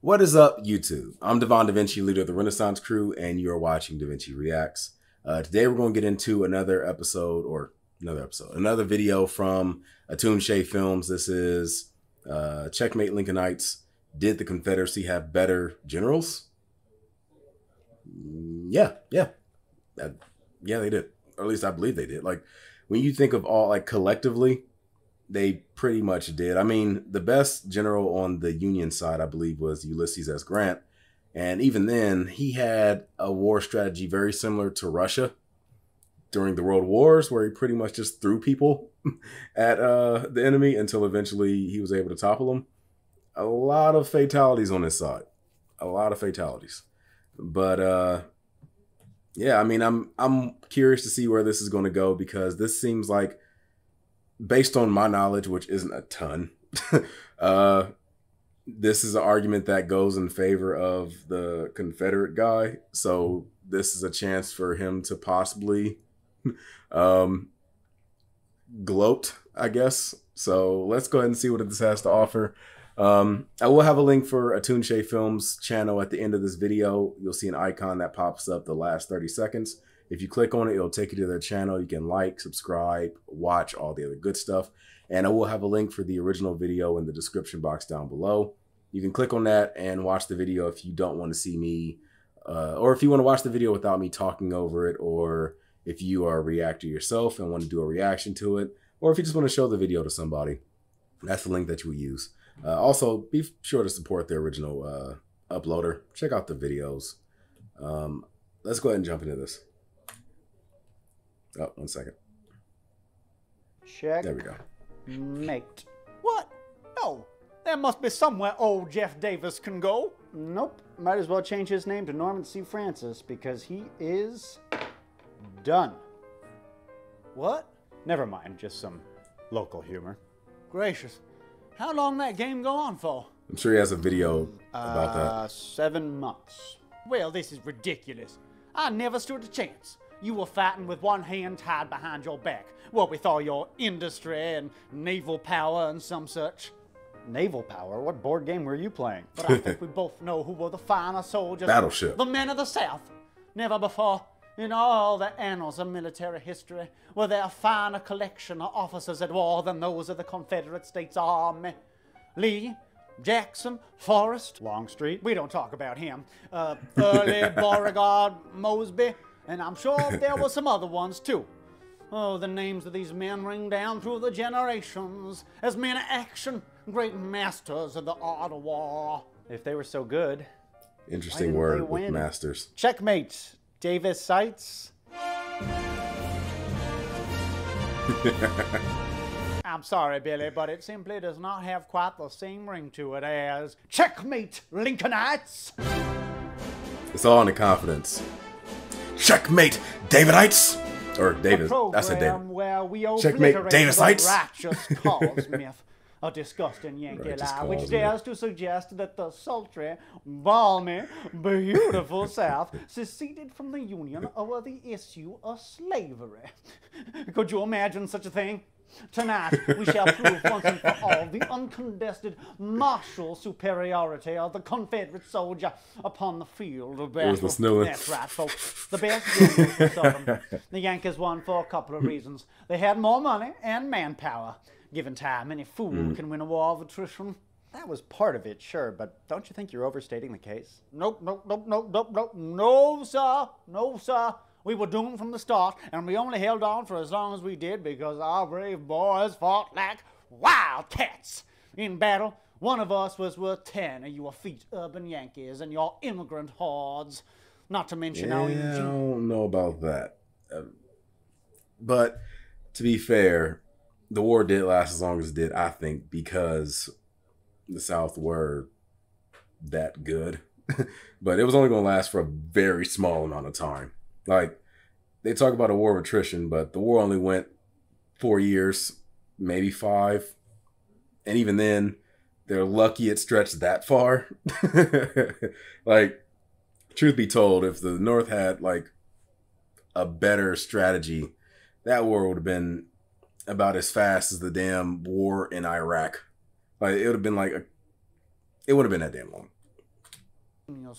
What is up, YouTube? I'm Devon DaVinci, leader of the Renaissance Crew, and you're watching DaVinci Reacts. Uh, today, we're going to get into another episode, or another episode, another video from Atun-Shei Films. This is uh, Checkmate Lincolnites. Did the Confederacy have better generals? Mm, yeah, yeah, uh, yeah, they did. Or at least I believe they did. Like when you think of all, like collectively, they pretty much did. I mean, the best general on the Union side, I believe, was Ulysses S. Grant. And even then, he had a war strategy very similar to Russia during the World Wars, where he pretty much just threw people at uh, the enemy until eventually he was able to topple them. A lot of fatalities on his side, a lot of fatalities. But uh, yeah, I mean, I'm I'm curious to see where this is going to go because this seems like based on my knowledge, which isn't a ton, uh, this is an argument that goes in favor of the Confederate guy. So this is a chance for him to possibly um, gloat, I guess. So let's go ahead and see what this has to offer. Um, I will have a link for Atun-Shei Films channel at the end of this video. You'll see an icon that pops up the last 30 seconds. If you click on it, it'll take you to their channel. You can like, subscribe, watch all the other good stuff. And I will have a link for the original video in the description box down below. You can click on that and watch the video if you don't want to see me, uh, or if you want to watch the video without me talking over it, or if you are a reactor yourself and want to do a reaction to it, or if you just want to show the video to somebody. That's the link that you will use. Uh, also, be sure to support the original uh, uploader. Check out the videos. Um, let's go ahead and jump into this. Oh, one second. Check. There we go. Mate. What? No. There must be somewhere old Jeff Davis can go. Nope. Might as well change his name to Norman C. Francis because he is done. What? Never mind, just some local humor. Gracious. How long that game go on for? I'm sure he has a video about Uh, that. seven months. Well, this is ridiculous. I never stood a chance. You were fighting with one hand tied behind your back. What with all your industry and naval power and some such. Naval power? What board game were you playing? But I think we both know who were the finer soldiers. Battleship. The men of the South. Never before, in all the annals of military history, were there a finer collection of officers at war than those of the Confederate States Army. Lee, Jackson, Forrest, Longstreet? we don't talk about him. Uh, Early, Beauregard, Mosby, and I'm sure there were some other ones too. Oh, the names of these men ring down through the generations as men of action, great masters of the art of war. If they were so good. Interesting didn't they word with win? masters. Checkmate. Davisites. I'm sorry, Billy, but it simply does not have quite the same ring to it as Checkmate, Lincolnites! It's all in the confidence. Checkmate, Davidites! Or David. I said David. where we Checkmate, obliterate Davis the Heights. righteous cause myth. A disgusting Yankee lie which dares to suggest that the sultry, balmy, beautiful South seceded from the Union over the issue of slavery. Could you imagine such a thing? Tonight, we shall prove once and for all the uncontested martial superiority of the Confederate soldier upon the field of battle. was the snowing. That's right, folks. The best generals were The Yankees won for a couple of reasons. They had more money and manpower. Given time, any fool Mm. can win a war of attrition. That was part of it, sure, but don't you think you're overstating the case? Nope, nope, nope, nope, nope, nope. No, sir. No, sir. We were doomed from the start, and we only held on for as long as we did because our brave boys fought like wildcats. In battle, one of us was worth ten of your effete urban Yankees and your immigrant hordes. Not to mention Yeah, our I don't know about that. Uh, but to be fair, the war did last as long as it did, I think, because the South were that good. but it was only going to last for a very small amount of time. Like, they talk about a war of attrition, but the war only went four years, maybe five. And even then, they're lucky it stretched that far. like, truth be told, if the North had like a better strategy, that war would have been about as fast as the damn war in Iraq. Like it would have been like a, it would have been that damn long.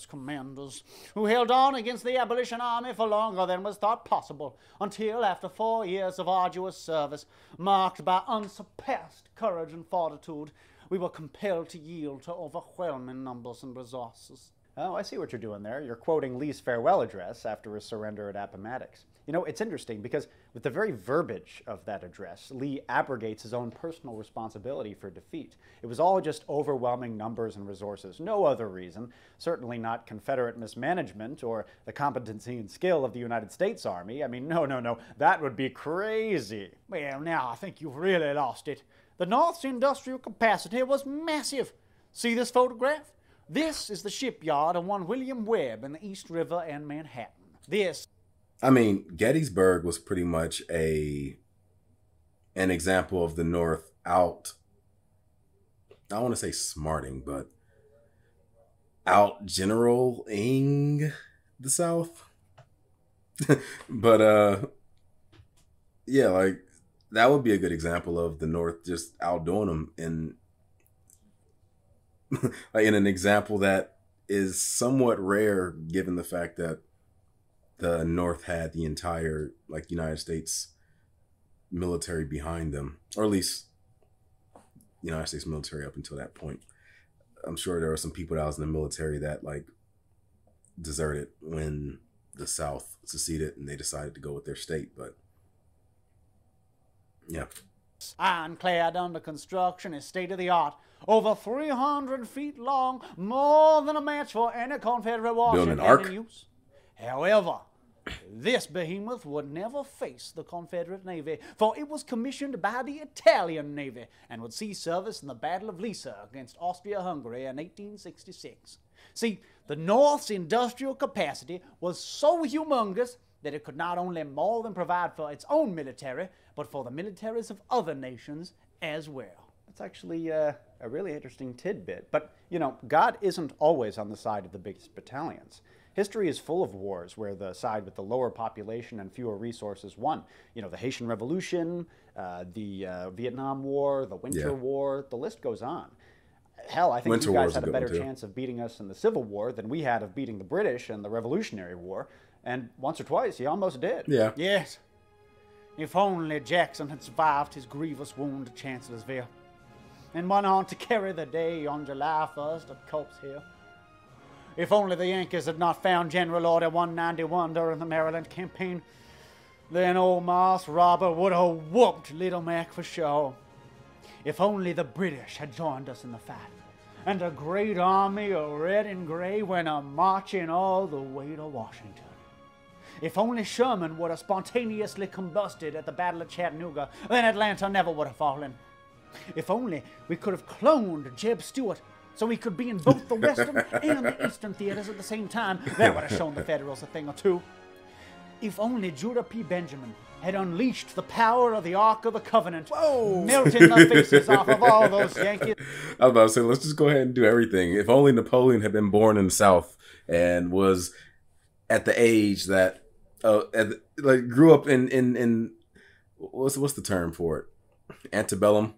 Commanders who held on against the abolition army for longer than was thought possible until after four years of arduous service marked by unsurpassed courage and fortitude we were compelled to yield to overwhelming numbers and resources Oh, I see what you're doing there. You're quoting Lee's farewell address after his surrender at Appomattox. You know, it's interesting because with the very verbiage of that address, Lee abrogates his own personal responsibility for defeat. It was all just overwhelming numbers and resources, no other reason. Certainly not Confederate mismanagement or the competency and skill of the United States Army. I mean, no, no, no, that would be crazy. Well, now I think you've really lost it. The North's industrial capacity was massive. See this photograph? This is the shipyard of one William Webb in the East River and Manhattan. This. I mean, Gettysburg was pretty much a an example of the North out. I don't want to say smarting, but out generaling the South. but uh yeah, like that would be a good example of the North just outdoing them in in an example that is somewhat rare given the fact that the North had the entire like United States military behind them, or at least United States military up until that point. I'm sure there were some people that was in the military that like deserted when the South seceded and they decided to go with their state, but yeah. Ironclad under construction is state of the art over 300 feet long, more than a match for any Confederate warship in use. However, this behemoth would never face the Confederate Navy, for it was commissioned by the Italian Navy and would see service in the Battle of Lissa against Austria Hungary in 1866. See, the North's industrial capacity was so humongous that it could not only more than provide for its own military, but for the militaries of other nations as well. That's actually uh, a really interesting tidbit. But, you know, God isn't always on the side of the biggest battalions. History is full of wars where the side with the lower population and fewer resources won. You know, the Haitian Revolution, uh, the uh, Vietnam War, the Winter yeah. War, the list goes on. Hell, I think Winter you guys had a better chance of beating us in the Civil War than we had of beating the British in the Revolutionary War. And once or twice, you almost did. Yeah. Yes. If only Jackson had survived his grievous wound at Chancellorsville and went on to carry the day on July 1st at Culp's Hill. If only the Yankees had not found General Order 191 during the Maryland campaign, then old Marse Robert would have whooped Little Mac for sure. If only the British had joined us in the fight, and a great army of red and gray went a marching all the way to Washington. If only Sherman would have spontaneously combusted at the Battle of Chattanooga, then Atlanta never would have fallen. If only we could have cloned Jeb Stuart so he could be in both the Western and the Eastern theaters at the same time. That would have shown the Federals a thing or two. If only Judah P. Benjamin had unleashed the power of the Ark of the Covenant, Whoa. melting the faces off of all those Yankees. I was about to say, let's just go ahead and do everything. If only Napoleon had been born in the South and was at the age that, uh, the, like, grew up in in in what's what's the term for it? Antebellum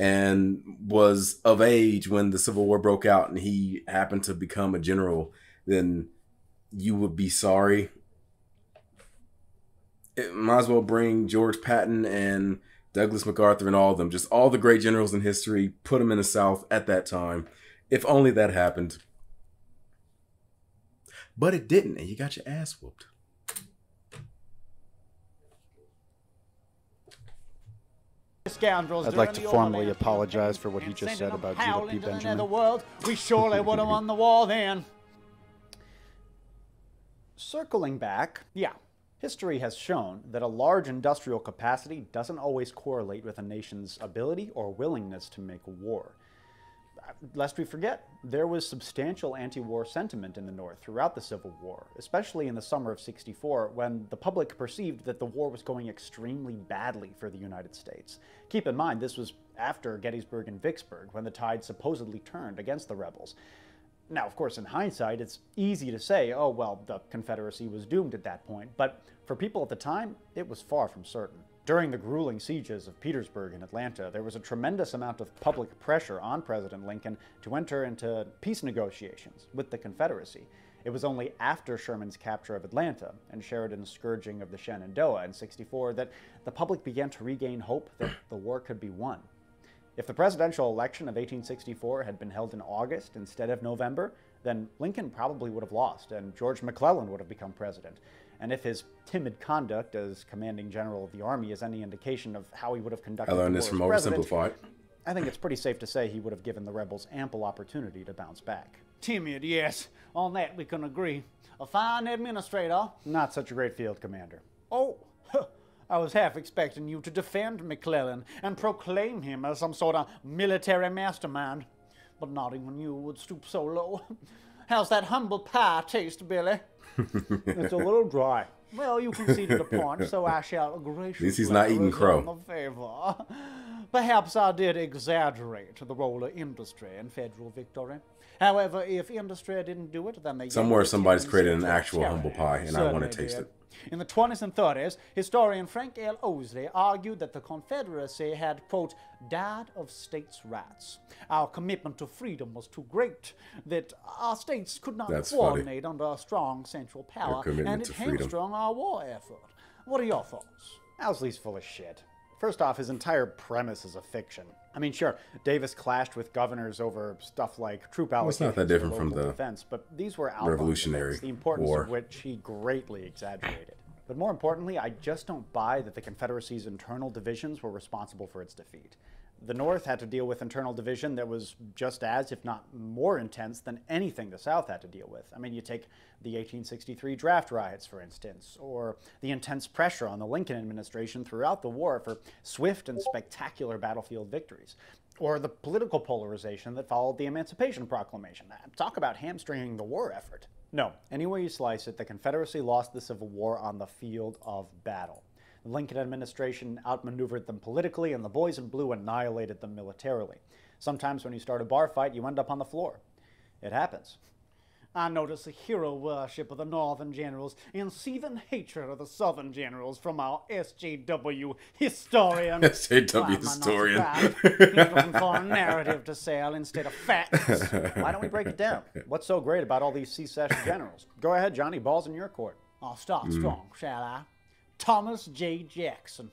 and was of age when the Civil War broke out and he happened to become a general, then you would be sorry. It might as well bring George Patton and Douglas MacArthur and all of them, just all the great generals in history, put them in the South at that time. If only that happened. But it didn't, and you got your ass whooped. Scoundrels. I'd like to formally apologize for what he just said about Judah P. Benjamin. The world, we surely would have won the war then. Circling back, yeah, history has shown that a large industrial capacity doesn't always correlate with a nation's ability or willingness to make war lest we forget, there was substantial anti-war sentiment in the North throughout the Civil War, especially in the summer of 64, when the public perceived that the war was going extremely badly for the United States. Keep in mind, this was after Gettysburg and Vicksburg, when the tide supposedly turned against the rebels. Now, of course, in hindsight, it's easy to say, oh, well, the Confederacy was doomed at that point, but for people at the time, it was far from certain. During the grueling sieges of Petersburg and Atlanta, there was a tremendous amount of public pressure on President Lincoln to enter into peace negotiations with the Confederacy. It was only after Sherman's capture of Atlanta and Sheridan's scourging of the Shenandoah in 64 that the public began to regain hope that the war could be won. If the presidential election of 1864 had been held in August instead of November, then Lincoln probably would have lost and George McClellan would have become president. And if his timid conduct as commanding general of the army is any indication of how he would have conducted I learned the this from as Oversimplified. I think it's pretty safe to say he would have given the rebels ample opportunity to bounce back. Timid, yes. On that we can agree. A fine administrator. Not such a great field commander. Oh, huh. I was half expecting you to defend McClellan and proclaim him as some sort of military mastermind. But not even you would stoop so low. How's that humble pie taste, Billy? It's a little dry. Well, you conceded a point, so I shall graciously least he's not eating crow. the favor. Perhaps I did exaggerate the role of industry in federal victory. However, if industry didn't do it, then they Somewhere somebody's created an actual humble pie, and I wanna taste did. it. In the 20s and 30s, historian Frank L. Owsley argued that the Confederacy had, quote, died of states' rights. Our commitment to freedom was too great, that our states could not That's funny. coordinate under a strong central power, and it hamstrung our war effort. What are your thoughts? Owsley's full of shit. First off, his entire premise is a fiction. I mean, sure, Davis clashed with governors over stuff like troop allocations. it's not that different from the defense, but these were Revolutionary events, the importance War. of which he greatly exaggerated. But more importantly, I just don't buy that the Confederacy's internal divisions were responsible for its defeat. The North had to deal with internal division that was just as, if not more intense than anything the South had to deal with. I mean, you take the 1863 draft riots, for instance, or the intense pressure on the Lincoln administration throughout the war for swift and spectacular battlefield victories, or the political polarization that followed the Emancipation Proclamation. Uh, talk about hamstringing the war effort. No, any way you slice it, the Confederacy lost the Civil War on the field of battle. The Lincoln administration outmaneuvered them politically, and the boys in blue annihilated them militarily. Sometimes when you start a bar fight, you end up on the floor. It happens. I notice a hero worship of the Northern generals and seething hatred of the Southern generals from our SJW historian. SJW Why am I not historian. surprised? He's looking for a narrative to sell instead of facts. Why don't we break it down? What's so great about all these secession generals? Go ahead, Johnny. Ball's in your court. I'll start Mm. strong, shall I? Thomas J. Jackson.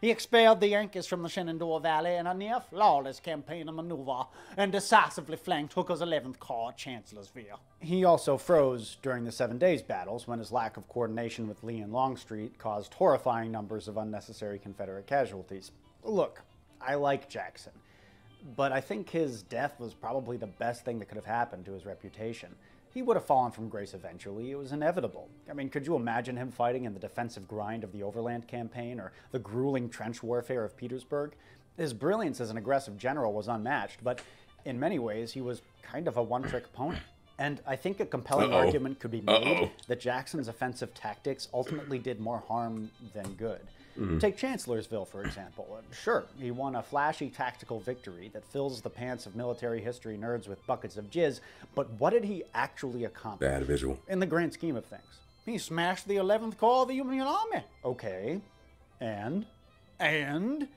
He expelled the Yankees from the Shenandoah Valley in a near flawless campaign of maneuver and decisively flanked Hooker's 11th Corps at Chancellorsville. He also froze during the Seven Days battles when his lack of coordination with Lee and Longstreet caused horrifying numbers of unnecessary Confederate casualties. Look, I like Jackson, but I think his death was probably the best thing that could have happened to his reputation. He would have fallen from grace eventually. It was inevitable. I mean, could you imagine him fighting in the defensive grind of the Overland Campaign or the grueling trench warfare of Petersburg? His brilliance as an aggressive general was unmatched, but in many ways, he was kind of a one trick pony. And I think a compelling Uh-oh. argument could be made Uh-oh. that Jackson's offensive tactics ultimately did more harm than good. Mm-hmm. Take Chancellorsville, for example. Sure, he won a flashy tactical victory that fills the pants of military history nerds with buckets of jizz, but what did he actually accomplish Bad visual. in the grand scheme of things? He smashed the 11th Corps of the Union Army. Okay, and And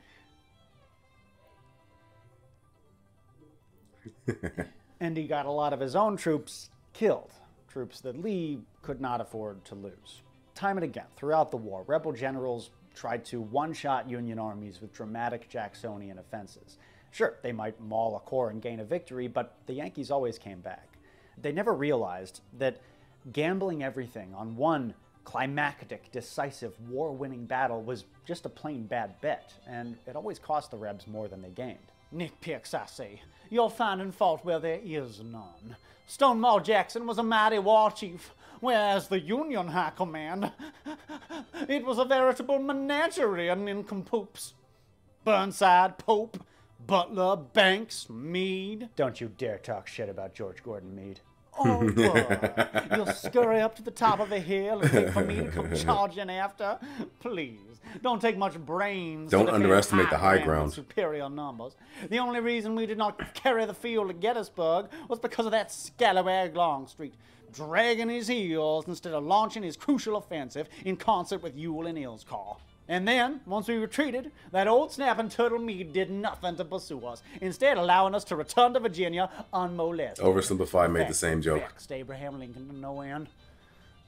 and he got a lot of his own troops killed, troops that Lee could not afford to lose. Time and again, throughout the war, rebel generals tried to one shot Union armies with dramatic Jacksonian offenses. Sure, they might maul a corps and gain a victory, but the Yankees always came back. They never realized that gambling everything on one climactic, decisive, war winning battle was just a plain bad bet, and it always cost the Rebs more than they gained. nitpicks, I say. You're finding fault where there is none. Stonewall Jackson was a mighty war chief, whereas the Union High Command, it was a veritable menagerie of nincompoops. Burnside, Pope, Butler, Banks, Meade. Don't you dare talk shit about George Gordon Meade. Oh, boy. You'll scurry up to the top of a hill and wait for me to come charging after? Please, don't take much brains. Don't defend underestimate the high ground. Superior numbers. The only reason we did not carry the field at Gettysburg was because of that scalawag Longstreet, dragging his heels instead of launching his crucial offensive in concert with Ewell and Hill's call. And then, once we retreated, that old snapping turtle Meade did nothing to pursue us, instead allowing us to return to Virginia unmolested. Oversimplified made the same joke. Vexed Abraham Lincoln to no end.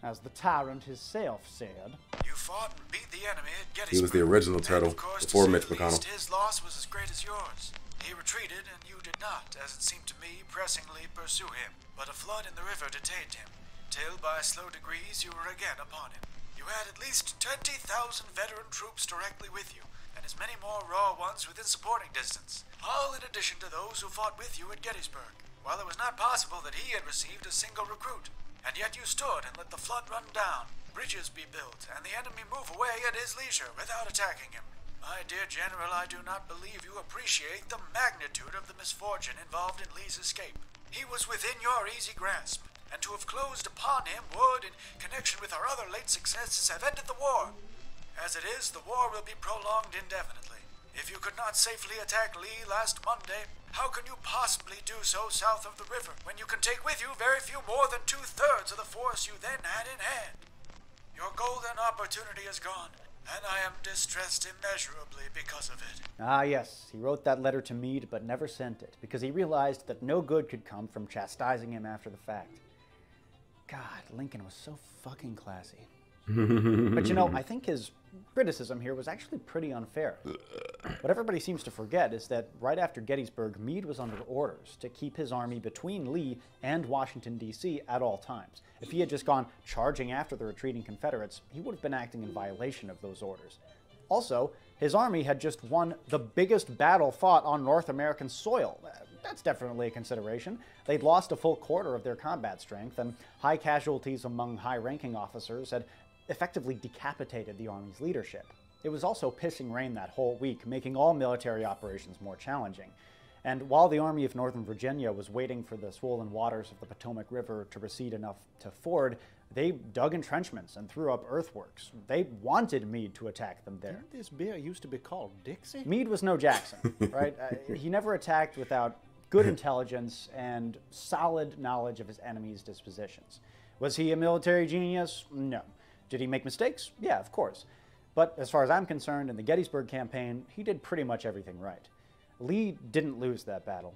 As the tyrant himself said, You fought and beat the enemy at Gettysburg. He was the original And, turtle of course, to before say Mitch the McConnell. least, His loss was as great as yours. He retreated, and you did not, as it seemed to me, pressingly pursue him. But a flood in the river detained him, till by slow degrees you were again upon him. You had at least 20,000 veteran troops directly with you, and as many more raw ones within supporting distance, all in addition to those who fought with you at Gettysburg, while it was not possible that he had received a single recruit. And yet you stood and let the flood run down, bridges be built, and the enemy move away at his leisure without attacking him. My dear General, I do not believe you appreciate the magnitude of the misfortune involved in Lee's escape. He was within your easy grasp, and to have closed upon him would, in connection with our other late successes, have ended the war. As it is, the war will be prolonged indefinitely. If you could not safely attack Lee last Monday, how can you possibly do so south of the river when you can take with you very few more than two thirds of the force you then had in hand? Your golden opportunity is gone, and I am distressed immeasurably because of it. Ah, yes, he wrote that letter to Meade but never sent it because he realized that no good could come from chastising him after the fact. God, Lincoln was so fucking classy. but you know, I think his criticism here was actually pretty unfair. What everybody seems to forget is that right after Gettysburg, Meade was under orders to keep his army between Lee and Washington, D.C. at all times. If he had just gone charging after the retreating Confederates, he would have been acting in violation of those orders. Also, his army had just won the biggest battle fought on North American soil. Uh, That's definitely a consideration. They'd lost a full quarter of their combat strength, and high casualties among high ranking officers had effectively decapitated the Army's leadership. It was also pissing rain that whole week, making all military operations more challenging. And while the Army of Northern Virginia was waiting for the swollen waters of the Potomac River to recede enough to ford, they dug entrenchments and threw up earthworks. They wanted Meade to attack them there. This beer used to be called Dixie? Meade was no Jackson, right? Uh, he never attacked without good intelligence and solid knowledge of his enemy's dispositions. Was he a military genius? No. Did he make mistakes? Yeah, of course. But as far as I'm concerned, in the Gettysburg campaign, he did pretty much everything right. Lee didn't lose that battle.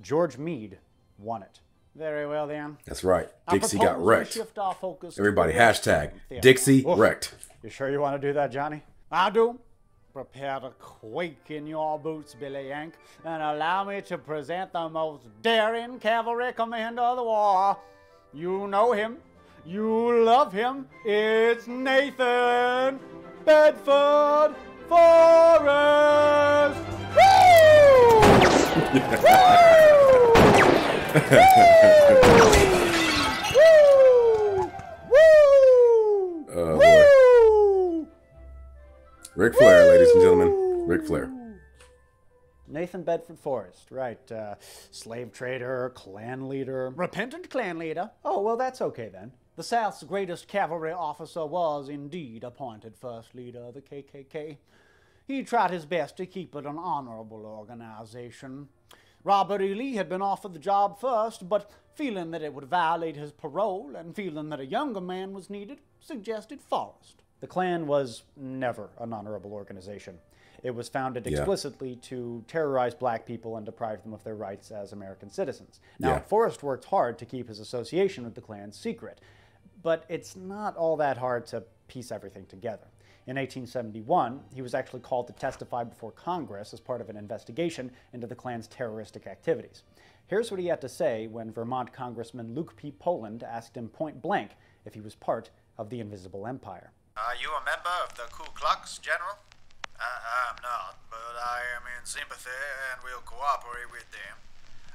George Meade won it. Very well then. That's right. Dixie got wrecked. shift our focus Everybody, hashtag. Dixie Oof. wrecked. You sure you want to do that, Johnny? I do. Prepare to quake in your boots, Billy Yank, and allow me to present the most daring cavalry commander of the war. You know him. You love him. It's Nathan Bedford Forrest. Woo! Woo! Oh boy. Ric Flair, ladies and gentlemen. Ric Flair. Nathan Bedford Forrest, right. Uh, slave trader, Klan leader. Repentant Klan leader. Oh, well, that's okay then. The South's greatest cavalry officer was indeed appointed first leader of the KKK. He tried his best to keep it an honorable organization. Robert E. Lee had been offered the job first, but feeling that it would violate his parole and feeling that a younger man was needed, suggested Forrest. The Klan was never an honorable organization. It was founded Yeah. explicitly to terrorize black people and deprive them of their rights as American citizens. Now, Yeah. Forrest worked hard to keep his association with the Klan secret, but it's not all that hard to piece everything together. In 1871, he was actually called to testify before Congress as part of an investigation into the Klan's terroristic activities. Here's what he had to say when Vermont Congressman Luke P. Poland asked him point blank if he was part of the Invisible Empire. Are you a member of the Ku Klux, General? I, I'm not, but I am in sympathy and will cooperate with them.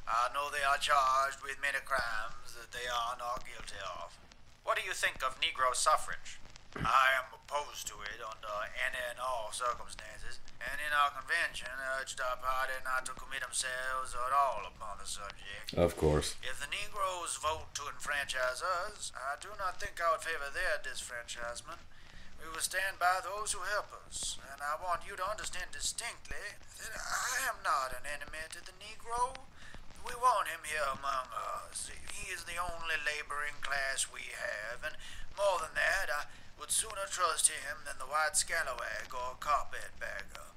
I know they are charged with many crimes that they are not guilty of. What do you think of Negro suffrage? I am opposed to it under any and all circumstances, and in our convention urged our party not to commit themselves at all upon the subject. Of course. If the Negroes vote to enfranchise us, I do not think I would favor their disfranchisement. We will stand by those who help us, and I want you to understand distinctly that I am not an enemy to the Negro. We want him here among us. He is the only laboring class we have, and more than that, I would sooner trust him than the white scalawag or carpetbagger.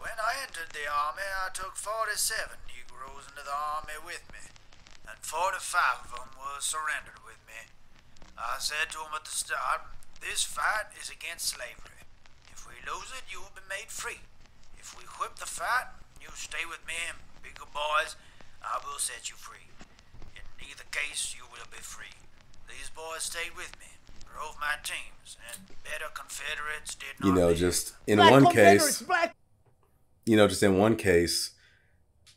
When I entered the army, I took 47 Negroes into the army with me, and 45 of them were surrendered with me. I said to them at the start, this fight is against slavery. If we lose it, you will be made free. If we whip the fight, you stay with me, and bigger boys, I will set you free. In either case, you will be free. These boys stayed with me, drove my teams, and better Confederates did not You know, just in Black one case, black you know, just in one case,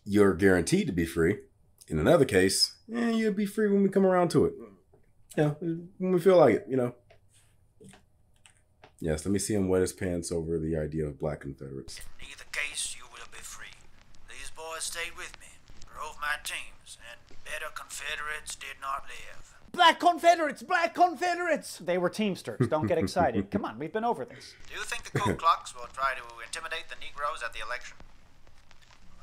you're guaranteed to be free. In another case, eh, you'll be free when we come around to it. Yeah, when we feel like it, you know. Yes, let me see him wet his pants over the idea of black Confederates. In either case, you will be free. These boys stayed with me, drove my teams, and better Confederates did not live. black Confederates, black Confederates. They were Teamsters. Don't get excited. Come on, we've been over this. Do you think the Ku Klux will try to intimidate the Negroes at the election?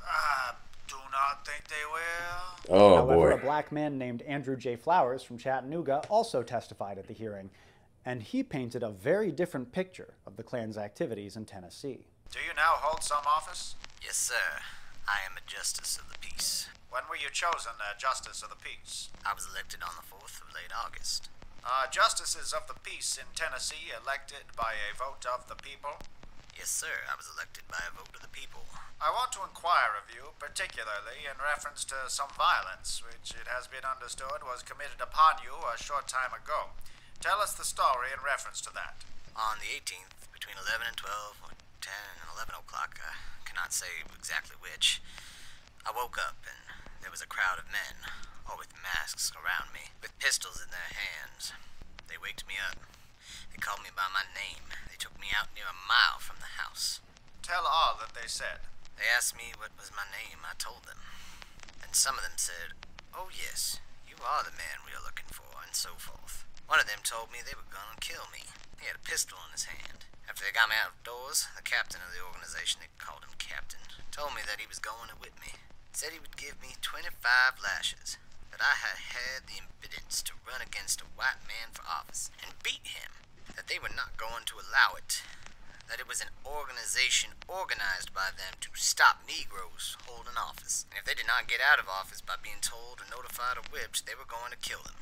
I do not think they will. Oh However, a black man named Andrew J. Flowers from Chattanooga also testified at the hearing, and he painted a very different picture of the Klan's activities in Tennessee. Do you now hold some office? Yes, sir. I am a justice of the peace. When were you chosen a justice of the peace? I was elected on the 4th of late August. Are justices of the peace in Tennessee elected by a vote of the people? Yes, sir. I was elected by a vote of the people. I want to inquire of you, particularly in reference to some violence which it has been understood was committed upon you a short time ago. Tell us the story in reference to that. On the 18th, between 11 and 12, or 10 and 11 o'clock, I cannot say exactly which, I woke up and there was a crowd of men, all with masks around me, with pistols in their hands. They waked me up. They called me by my name. They took me out near a mile from the house. Tell all that they said. They asked me what was my name. I told them. And some of them said, Oh, yes, you are the man we are looking for, and so forth. One of them told me they were going to kill me. He had a pistol in his hand. After they got me outdoors, the captain of the organization, they called him Captain, told me that he was going to whip me. Said he would give me 25 lashes. That I had had the impudence to run against a white man for office and beat him. That they were not going to allow it that it was an organization organized by them to stop Negroes holding office. And if they did not get out of office by being told or notified or whipped, they were going to kill them.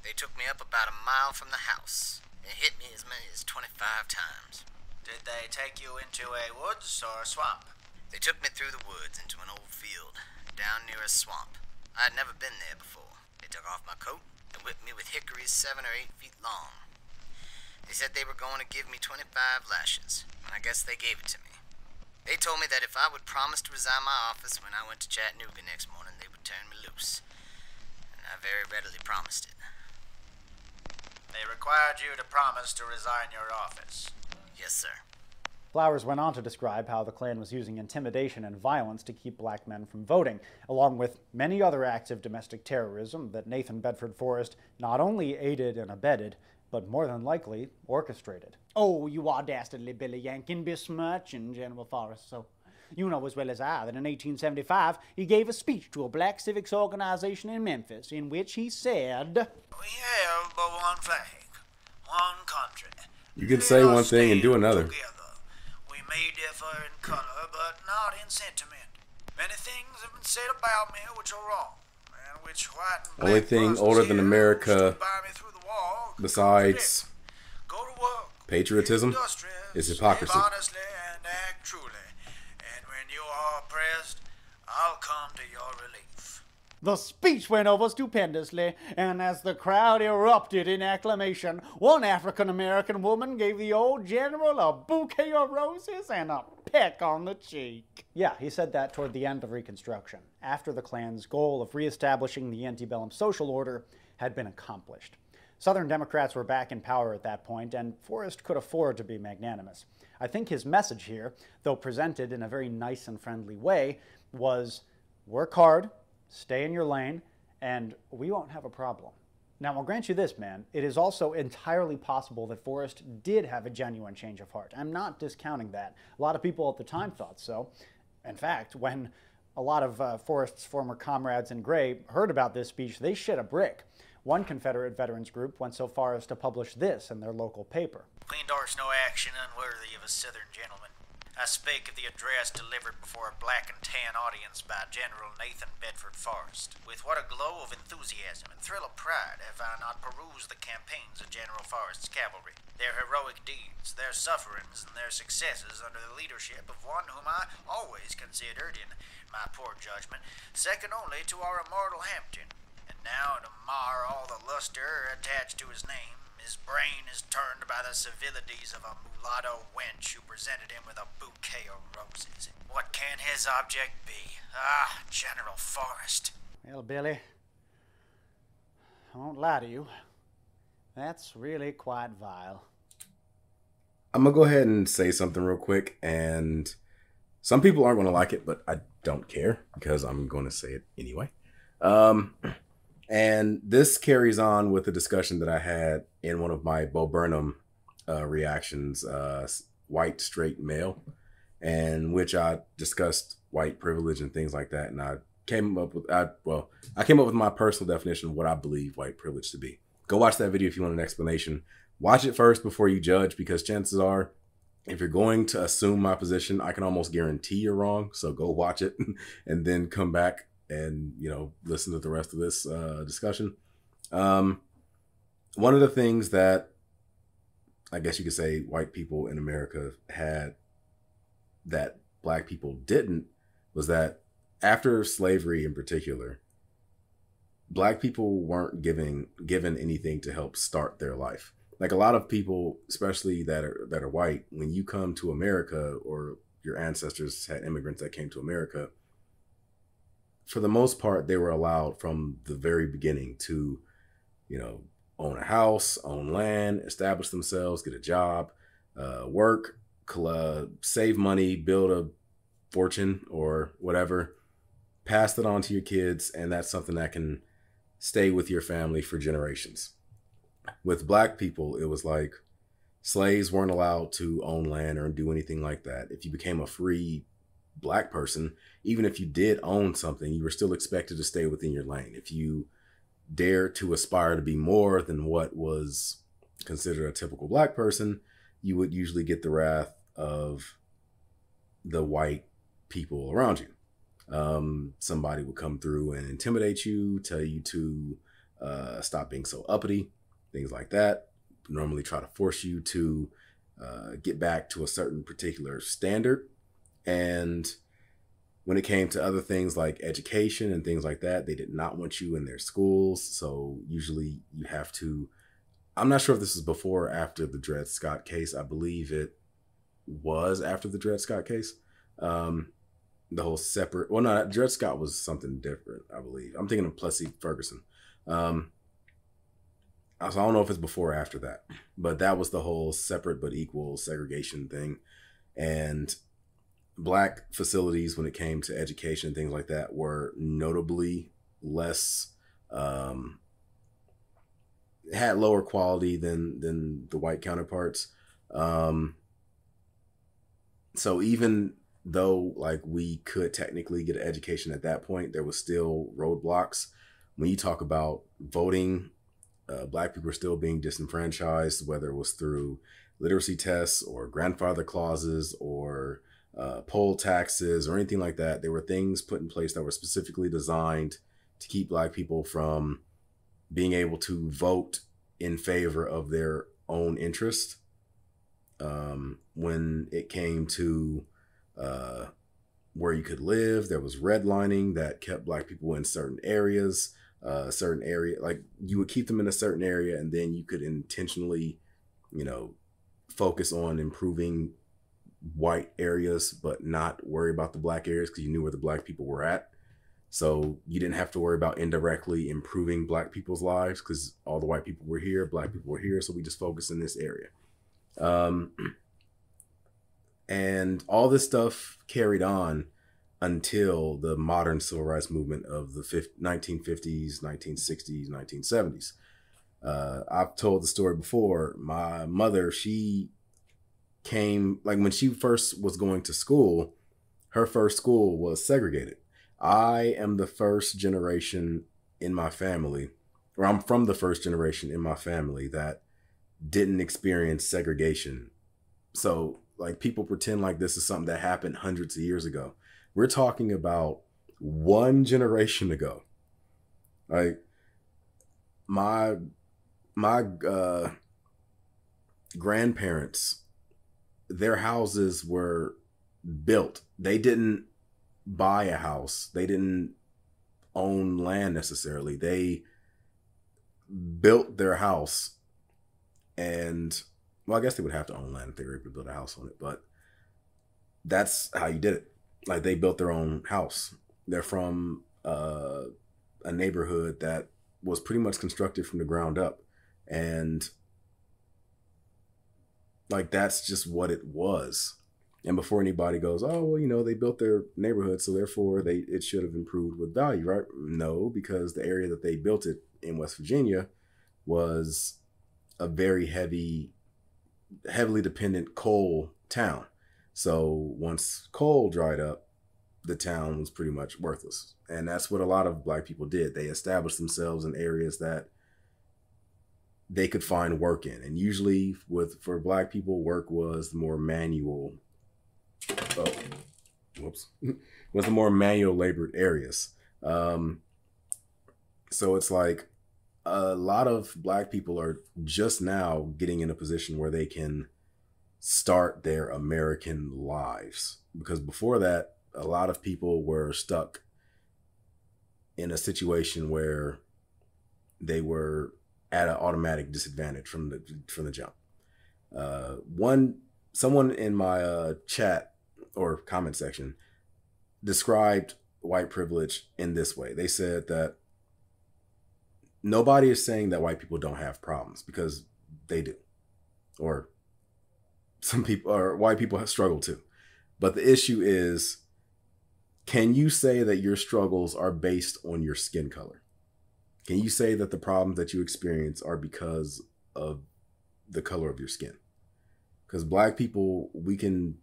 They took me up about a mile from the house and hit me as many as 25 times. Did they take you into a woods or a swamp? They took me through the woods into an old field, down near a swamp. I had never been there before. They took off my coat and whipped me with hickories seven or eight feet long. They said they were going to give me 25 lashes, and I guess they gave it to me. They told me that if I would promise to resign my office when I went to Chattanooga next morning, they would turn me loose. And I very readily promised it. They required you to promise to resign your office. Yes, sir. Flowers went on to describe how the Klan was using intimidation and violence to keep black men from voting, along with many other acts of domestic terrorism that Nathan Bedford Forrest not only aided and abetted, but more than likely orchestrated. Oh, you are dastardly Billy Yankin besmirching General Forrest, so you know as well as I that in 1875 he gave a speech to a black civics organization in Memphis in which he said, We have but one flag, one country. You can say one thing and do stand another. Together. We may differ in color, but not in sentiment. Many things have been said about me which are wrong, and which white and Only black thing older than America me through the wall Besides. Go to work. patriotism Be industrious, is hypocrisy. Are oppressed, I'll come to your relief. The speech went over stupendously, and as the crowd erupted in acclamation, one African American woman gave the old general a bouquet of roses and a peck on the cheek. Yeah, he said that toward the end of Reconstruction, after the Klan's goal of reestablishing the antebellum social order had been accomplished. Southern Democrats were back in power at that point, and Forrest could afford to be magnanimous. I think his message here, though presented in a very nice and friendly way, was work hard, stay in your lane, and we won't have a problem. Now, I'll grant you this, man. It is also entirely possible that Forrest did have a genuine change of heart. I'm not discounting that. A lot of people at the time thought so. In fact, when a lot of uh, Forrest's former comrades in gray heard about this speech, they shit a brick. One Confederate veterans group went so far as to publish this in their local paper. We endorse no action unworthy of a Southern gentleman. I speak of the address delivered before a black and tan audience by General Nathan Bedford Forrest. With what a glow of enthusiasm and thrill of pride have I not perused the campaigns of General Forrest's cavalry, their heroic deeds, their sufferings, and their successes under the leadership of one whom I always considered, in my poor judgment, second only to our immortal Hampton. And now, to mar all the luster attached to his name, his brain is turned by the civilities of a mulatto wench who presented him with a bouquet of roses. What can his object be? Ah, General Forrest. Well, Billy, I won't lie to you. That's really quite vile. I'm gonna go ahead and say something real quick, and some people aren't gonna like it, but I don't care because I'm going to say it anyway. Um, and this carries on with the discussion that I had in one of my Bo Burnham uh, reactions, uh, white straight male, and which I discussed white privilege and things like that. And I came up with, I, well, I came up with my personal definition of what I believe white privilege to be. Go watch that video if you want an explanation. Watch it first before you judge, because chances are, if you're going to assume my position, I can almost guarantee you're wrong. So go watch it and then come back and you know listen to the rest of this uh, discussion. Um, one of the things that I guess you could say white people in America had that black people didn't was that after slavery in particular, black people weren't giving given anything to help start their life. Like a lot of people, especially that are that are white, when you come to America or your ancestors had immigrants that came to America, for the most part, they were allowed from the very beginning to, you know, own a house, own land, establish themselves, get a job, uh, work, uh, save money, build a fortune or whatever, pass it on to your kids, and that's something that can stay with your family for generations. With black people, it was like slaves weren't allowed to own land or do anything like that. If you became a free black person, even if you did own something, you were still expected to stay within your lane. If you dare to aspire to be more than what was considered a typical black person, you would usually get the wrath of the white people around you. Um, somebody would come through and intimidate you, tell you to uh, stop being so uppity, things like that. Normally, try to force you to uh, get back to a certain particular standard. And when it came to other things like education and things like that, they did not want you in their schools. So usually you have to. I'm not sure if this is before or after the Dred Scott case. I believe it was after the Dred Scott case. Um, the whole separate. Well, no, Dred Scott was something different. I believe. I'm thinking of Plessy Ferguson. Um, I don't know if it's before or after that, but that was the whole separate but equal segregation thing, and black facilities when it came to education things like that were notably less um, had lower quality than than the white counterparts. Um, so even though like we could technically get an education at that point there was still roadblocks. When you talk about voting uh, black people are still being disenfranchised whether it was through literacy tests or grandfather clauses or uh, poll taxes or anything like that. There were things put in place that were specifically designed to keep Black people from being able to vote in favor of their own interest. Um, when it came to uh, where you could live, there was redlining that kept Black people in certain areas. Uh, a certain area, like you would keep them in a certain area, and then you could intentionally, you know, focus on improving white areas, but not worry about the black areas because you knew where the black people were at. So you didn't have to worry about indirectly improving black people's lives because all the white people were here, black people were here. So we just focus in this area. Um, and all this stuff carried on until the modern civil rights movement of the 1950s, 1960s, 1970s. Uh, I've told the story before. My mother, she came like when she first was going to school, her first school was segregated. I am the first generation in my family or I'm from the first generation in my family that didn't experience segregation. So, like, people pretend like this is something that happened hundreds of years ago. We're talking about one generation ago. Like, my my uh grandparents their houses were built. They didn't buy a house. They didn't own land necessarily. They built their house and well i guess they would have to own land if they were able to build a house on it but that's how you did it. Like they built their own house. They're from uh, a neighborhood that was pretty much constructed from the ground up. And like that's just what it was. And before anybody goes oh well you know they built their neighborhood so therefore they it should have improved with value right? No because the area that they built it in west virginia was a very heavy heavily dependent coal town. So once coal dried up the town was pretty much worthless. And that's what a lot of black people did. They established themselves in areas that they could find work in. And usually with for black people work was the more manual oh whoops was the more manual labored areas. Um so it's like a lot of black people are just now getting in a position where they can start their american lives. Because before that a lot of people were stuck in a situation where they were at an automatic disadvantage from the from the jump. Uh, one someone in my uh, chat or comment section described white privilege in this way. They said that nobody is saying that white people don't have problems because they do, or some people or white people have struggled too. But the issue is can you say that your struggles are based on your skin color? Can you say that the problems that you experience are because of the color of your skin? Because black people, we can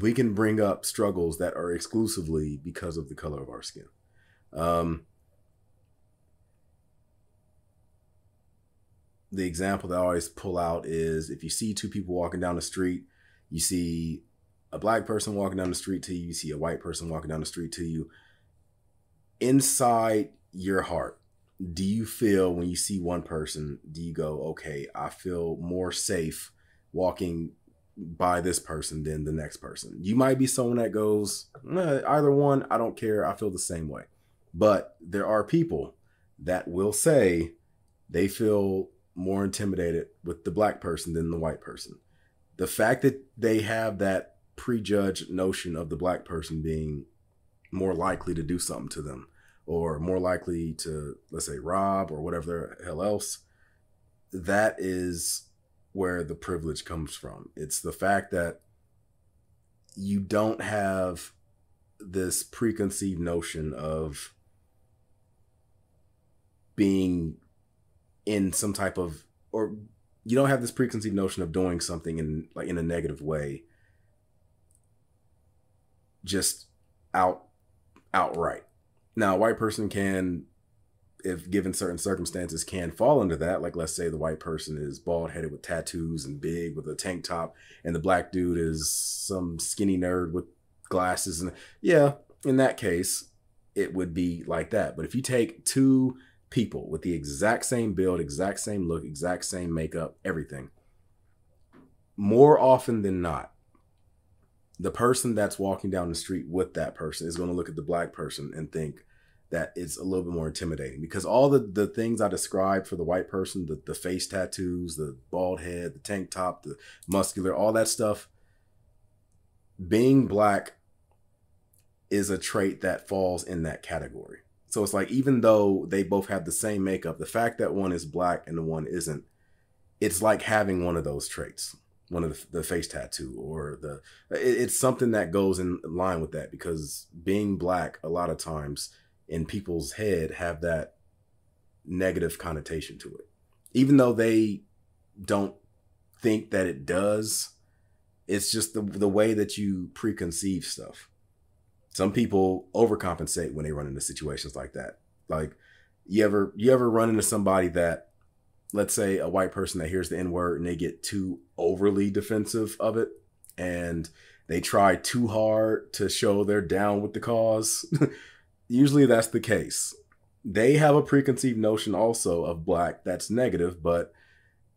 we can bring up struggles that are exclusively because of the color of our skin. Um, the example that I always pull out is if you see two people walking down the street, you see a black person walking down the street to you, you see a white person walking down the street to you. Inside your heart, do you feel when you see one person, do you go, okay, I feel more safe walking by this person than the next person? You might be someone that goes, either one, I don't care. I feel the same way. But there are people that will say they feel more intimidated with the black person than the white person. The fact that they have that prejudged notion of the black person being more likely to do something to them or more likely to let's say rob or whatever the hell else that is where the privilege comes from. It's the fact that you don't have this preconceived notion of being in some type of or you don't have this preconceived notion of doing something in like in a negative way just out outright now, a white person can, if given certain circumstances, can fall into that. Like, let's say the white person is bald headed with tattoos and big with a tank top, and the black dude is some skinny nerd with glasses. And yeah, in that case, it would be like that. But if you take two people with the exact same build, exact same look, exact same makeup, everything, more often than not, the person that's walking down the street with that person is going to look at the black person and think that it's a little bit more intimidating because all the, the things I described for the white person, the, the face tattoos, the bald head, the tank top, the muscular, all that stuff, being black is a trait that falls in that category. So it's like even though they both have the same makeup, the fact that one is black and the one isn't, it's like having one of those traits one of the, the face tattoo or the it, it's something that goes in line with that because being black a lot of times in people's head have that negative connotation to it even though they don't think that it does it's just the the way that you preconceive stuff some people overcompensate when they run into situations like that like You ever you ever run into somebody that let's say a white person that hears the N word and they get too overly defensive of it and they try too hard to show they're down with the cause. Usually that's the case. They have a preconceived notion also of black that's negative, but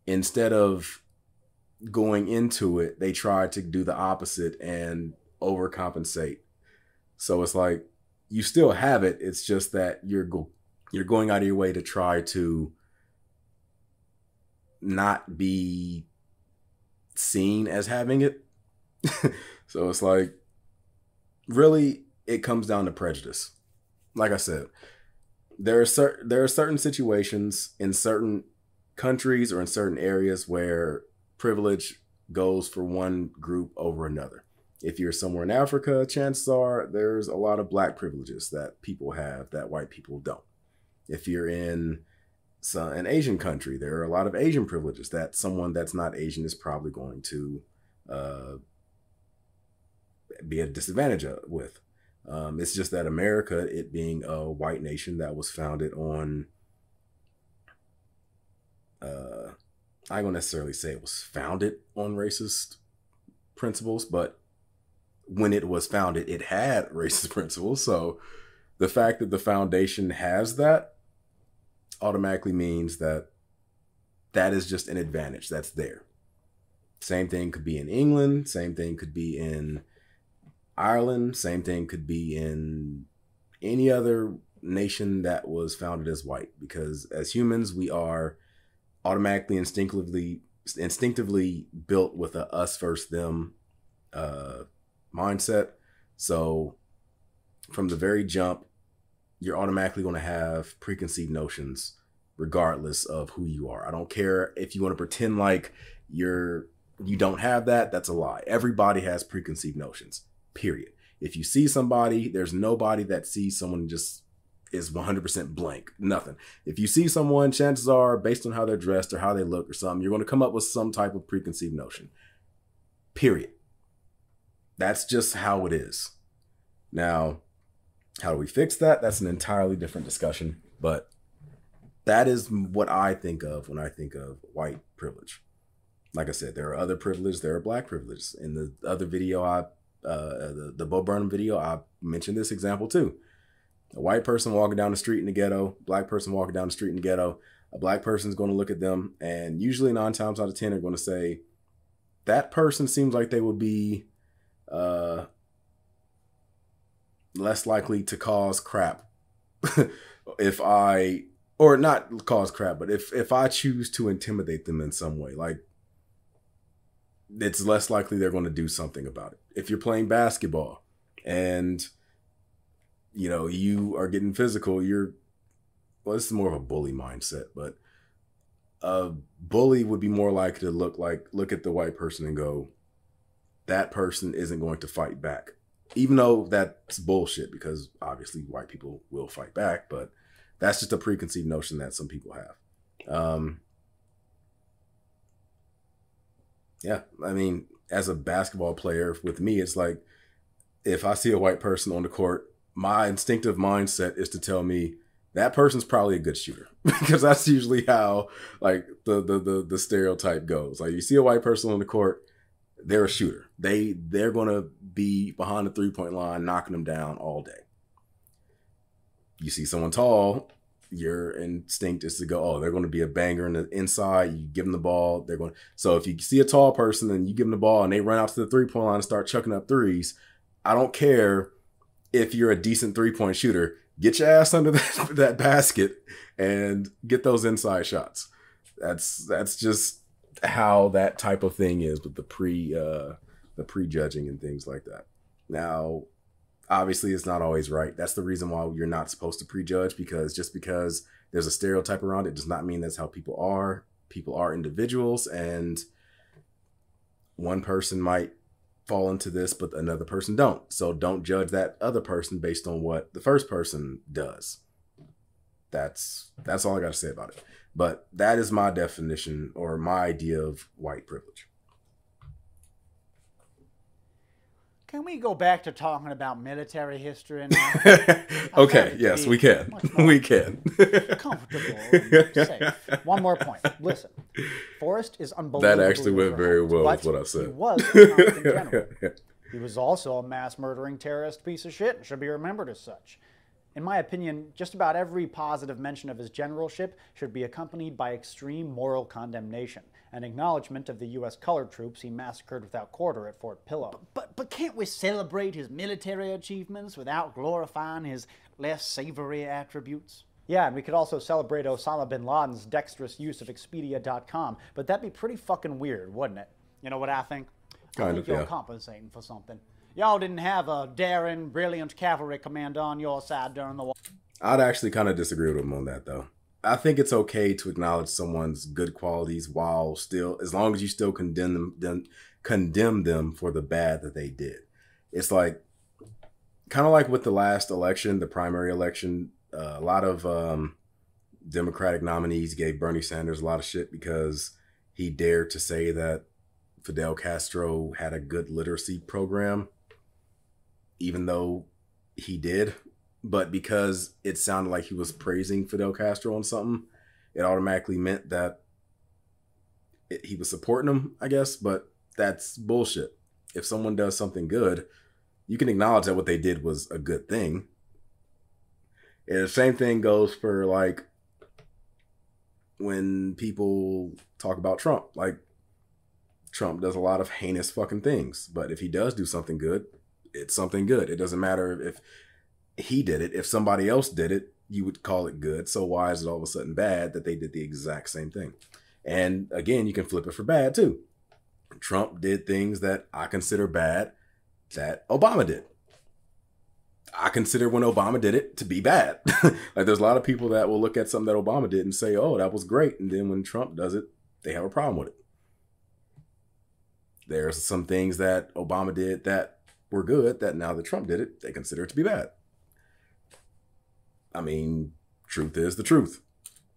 instead of going into it, they try to do the opposite and overcompensate. So it's like you still have it. It's just that you're go- you're going out of your way to try to not be seen as having it. so it's like really it comes down to prejudice. Like I said, there are cer- there are certain situations in certain countries or in certain areas where privilege goes for one group over another. If you're somewhere in Africa, chances are there's a lot of black privileges that people have that white people don't. If you're in so an Asian country, there are a lot of Asian privileges that someone that's not Asian is probably going to uh, be at a disadvantage with. Um, it's just that America, it being a white nation that was founded on, uh, I don't necessarily say it was founded on racist principles, but when it was founded, it had racist principles. So the fact that the foundation has that automatically means that that is just an advantage that's there. Same thing could be in England, same thing could be in Ireland, same thing could be in any other nation that was founded as white because as humans we are automatically instinctively instinctively built with a us first them uh mindset so from the very jump you're automatically going to have preconceived notions regardless of who you are. I don't care if you want to pretend like you're you don't have that, that's a lie. Everybody has preconceived notions. Period. If you see somebody, there's nobody that sees someone just is 100% blank. Nothing. If you see someone, chances are based on how they're dressed or how they look or something, you're going to come up with some type of preconceived notion. Period. That's just how it is. Now, how do we fix that? That's an entirely different discussion. But that is what I think of when I think of white privilege. Like I said, there are other privileges. There are black privileges. In the other video, I uh, the the Bo Burnham video, I mentioned this example too. A white person walking down the street in the ghetto, black person walking down the street in the ghetto. A black person is going to look at them, and usually nine times out of ten, are going to say, "That person seems like they would be uh, less likely to cause crap if I or not cause crap, but if if I choose to intimidate them in some way, like it's less likely they're going to do something about it. If you're playing basketball and you know you are getting physical, you're well, this is more of a bully mindset, but a bully would be more likely to look like look at the white person and go, that person isn't going to fight back even though that's bullshit because obviously white people will fight back, but that's just a preconceived notion that some people have. Um, yeah, I mean, as a basketball player, with me, it's like if I see a white person on the court, my instinctive mindset is to tell me that person's probably a good shooter because that's usually how like the, the the the stereotype goes. Like you see a white person on the court, they're a shooter. They they're gonna be behind the three point line, knocking them down all day. You see someone tall, your instinct is to go, oh, they're going to be a banger in the inside. You give them the ball, they're going. So if you see a tall person and you give them the ball and they run out to the three point line and start chucking up threes, I don't care if you're a decent three point shooter. Get your ass under that, that basket and get those inside shots. That's that's just how that type of thing is with the pre uh the prejudging and things like that. Now, obviously it's not always right. That's the reason why you're not supposed to prejudge because just because there's a stereotype around it does not mean that's how people are. People are individuals and one person might fall into this but another person don't. So don't judge that other person based on what the first person does. That's that's all I got to say about it. But that is my definition or my idea of white privilege. Can we go back to talking about military history now? okay, yes, we can. We can. comfortable. One more point. Listen, Forrest is unbelievably. actually went very well with what I said. He was a constant general. He was also a mass murdering terrorist piece of shit and should be remembered as such. In my opinion, just about every positive mention of his generalship should be accompanied by extreme moral condemnation and acknowledgement of the U.S. colored troops he massacred without quarter at Fort Pillow. But but can't we celebrate his military achievements without glorifying his less savory attributes? Yeah, and we could also celebrate Osama bin Laden's dexterous use of Expedia.com, but that'd be pretty fucking weird, wouldn't it? You know what I think? I Kind think of, you're yeah. compensating for something. Y'all didn't have a daring, brilliant cavalry commander on your side during the war. I'd actually kind of disagree with him on that though. I think it's okay to acknowledge someone's good qualities while still, as long as you still condemn them, then condemn them for the bad that they did. It's like, kind of like with the last election, the primary election. Uh, a lot of um, Democratic nominees gave Bernie Sanders a lot of shit because he dared to say that Fidel Castro had a good literacy program, even though he did but because it sounded like he was praising Fidel Castro on something, it automatically meant that it, he was supporting him, I guess. But that's bullshit. If someone does something good, you can acknowledge that what they did was a good thing. And the same thing goes for like when people talk about Trump. Like Trump does a lot of heinous fucking things, but if he does do something good, it's something good. It doesn't matter if he did it. If somebody else did it, you would call it good. So why is it all of a sudden bad that they did the exact same thing? And again, you can flip it for bad too. Trump did things that I consider bad that Obama did. I consider when Obama did it to be bad. like there's a lot of people that will look at something that Obama did and say, "Oh, that was great," and then when Trump does it, they have a problem with it. There's some things that Obama did that were good that now that Trump did it, they consider it to be bad. I mean, truth is the truth.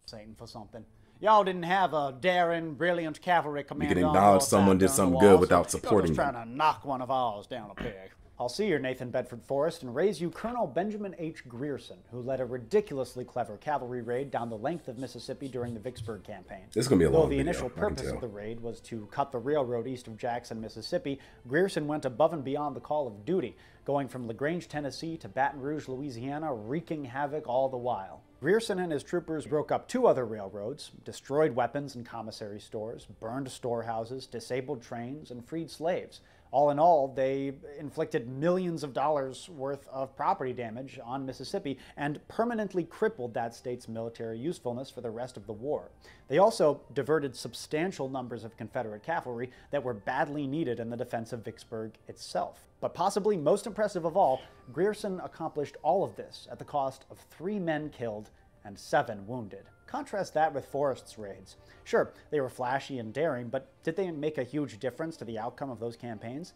Satan for something. Y'all didn't have a daring, brilliant cavalry commander. on acknowledge your someone did something good without supporting them. just trying to knock one of ours down a peg. I'll see your Nathan Bedford Forrest and raise you Colonel Benjamin H. Grierson, who led a ridiculously clever cavalry raid down the length of Mississippi during the Vicksburg campaign. This is gonna be a Though long the video, initial purpose of the raid was to cut the railroad east of Jackson, Mississippi, Grierson went above and beyond the call of duty, going from LaGrange, Tennessee to Baton Rouge, Louisiana, wreaking havoc all the while. Grierson and his troopers broke up two other railroads, destroyed weapons and commissary stores, burned storehouses, disabled trains, and freed slaves. All in all, they inflicted millions of dollars worth of property damage on Mississippi and permanently crippled that state's military usefulness for the rest of the war. They also diverted substantial numbers of Confederate cavalry that were badly needed in the defense of Vicksburg itself. But possibly most impressive of all, Grierson accomplished all of this at the cost of three men killed and seven wounded. Contrast that with Forrest's raids. Sure, they were flashy and daring, but did they make a huge difference to the outcome of those campaigns?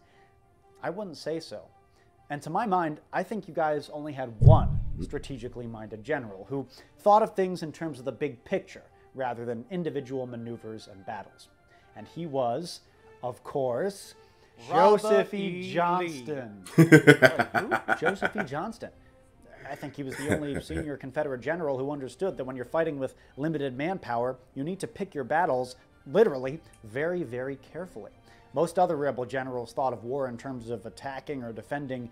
I wouldn't say so. And to my mind, I think you guys only had one strategically minded general who thought of things in terms of the big picture rather than individual maneuvers and battles. And he was, of course, Robert Joseph E. Lee. Johnston. Wait, who? Joseph E. Johnston. I think he was the only senior Confederate general who understood that when you're fighting with limited manpower, you need to pick your battles literally very, very carefully. Most other rebel generals thought of war in terms of attacking or defending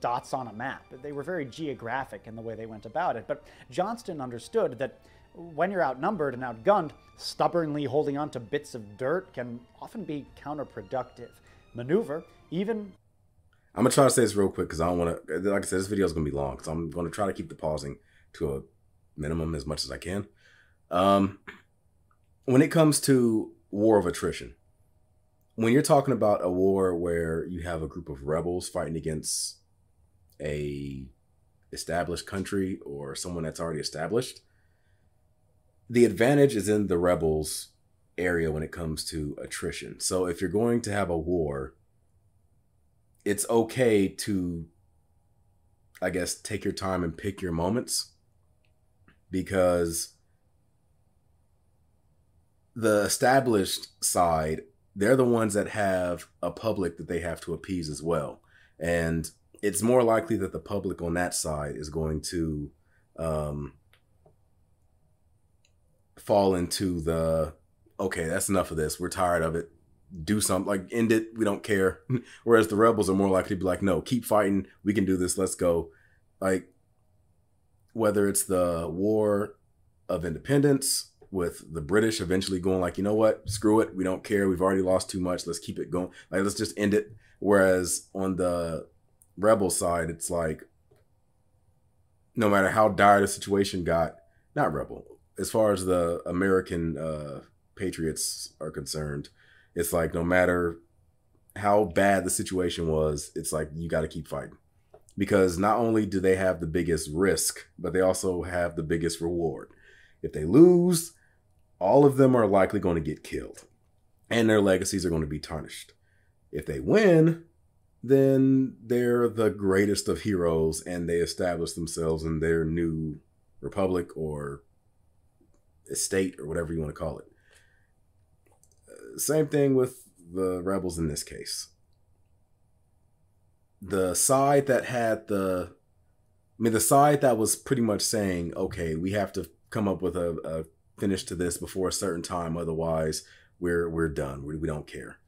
dots on a map. They were very geographic in the way they went about it. But Johnston understood that when you're outnumbered and outgunned, stubbornly holding on to bits of dirt can often be counterproductive. Maneuver, even I'm gonna try to say this real quick because I don't want to. Like I said, this video is gonna be long, so I'm gonna try to keep the pausing to a minimum as much as I can. Um, when it comes to war of attrition, when you're talking about a war where you have a group of rebels fighting against a established country or someone that's already established, the advantage is in the rebels area when it comes to attrition. So if you're going to have a war it's okay to i guess take your time and pick your moments because the established side they're the ones that have a public that they have to appease as well and it's more likely that the public on that side is going to um, fall into the okay, that's enough of this. We're tired of it. Do something like end it. We don't care. Whereas the rebels are more likely to be like, no, keep fighting. We can do this. Let's go. Like whether it's the war of independence with the British eventually going like, you know what, screw it, we don't care, we've already lost too much, let's keep it going, like let's just end it. Whereas on the rebel side, it's like, no matter how dire the situation got, not rebel, as far as the American uh, patriots are concerned, it's like no matter how bad the situation was, it's like you got to keep fighting because not only do they have the biggest risk, but they also have the biggest reward. If they lose, all of them are likely going to get killed and their legacies are going to be tarnished. If they win, then they're the greatest of heroes and they establish themselves in their new republic or estate or whatever you want to call it. Same thing with the rebels in this case the side that had the I mean the side that was pretty much saying, okay, we have to come up with a, a finish to this before a certain time, otherwise we're we're done. We, we don't care.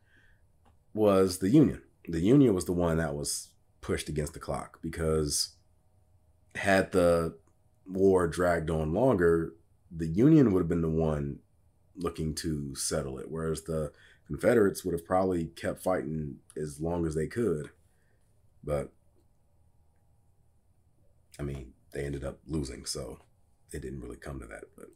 Was the Union. The Union was the one that was pushed against the clock because had the war dragged on longer, the Union would have been the one looking to settle it, whereas the Confederates would have probably kept fighting as long as they could. But I mean, they ended up losing, so it didn't really come to that. But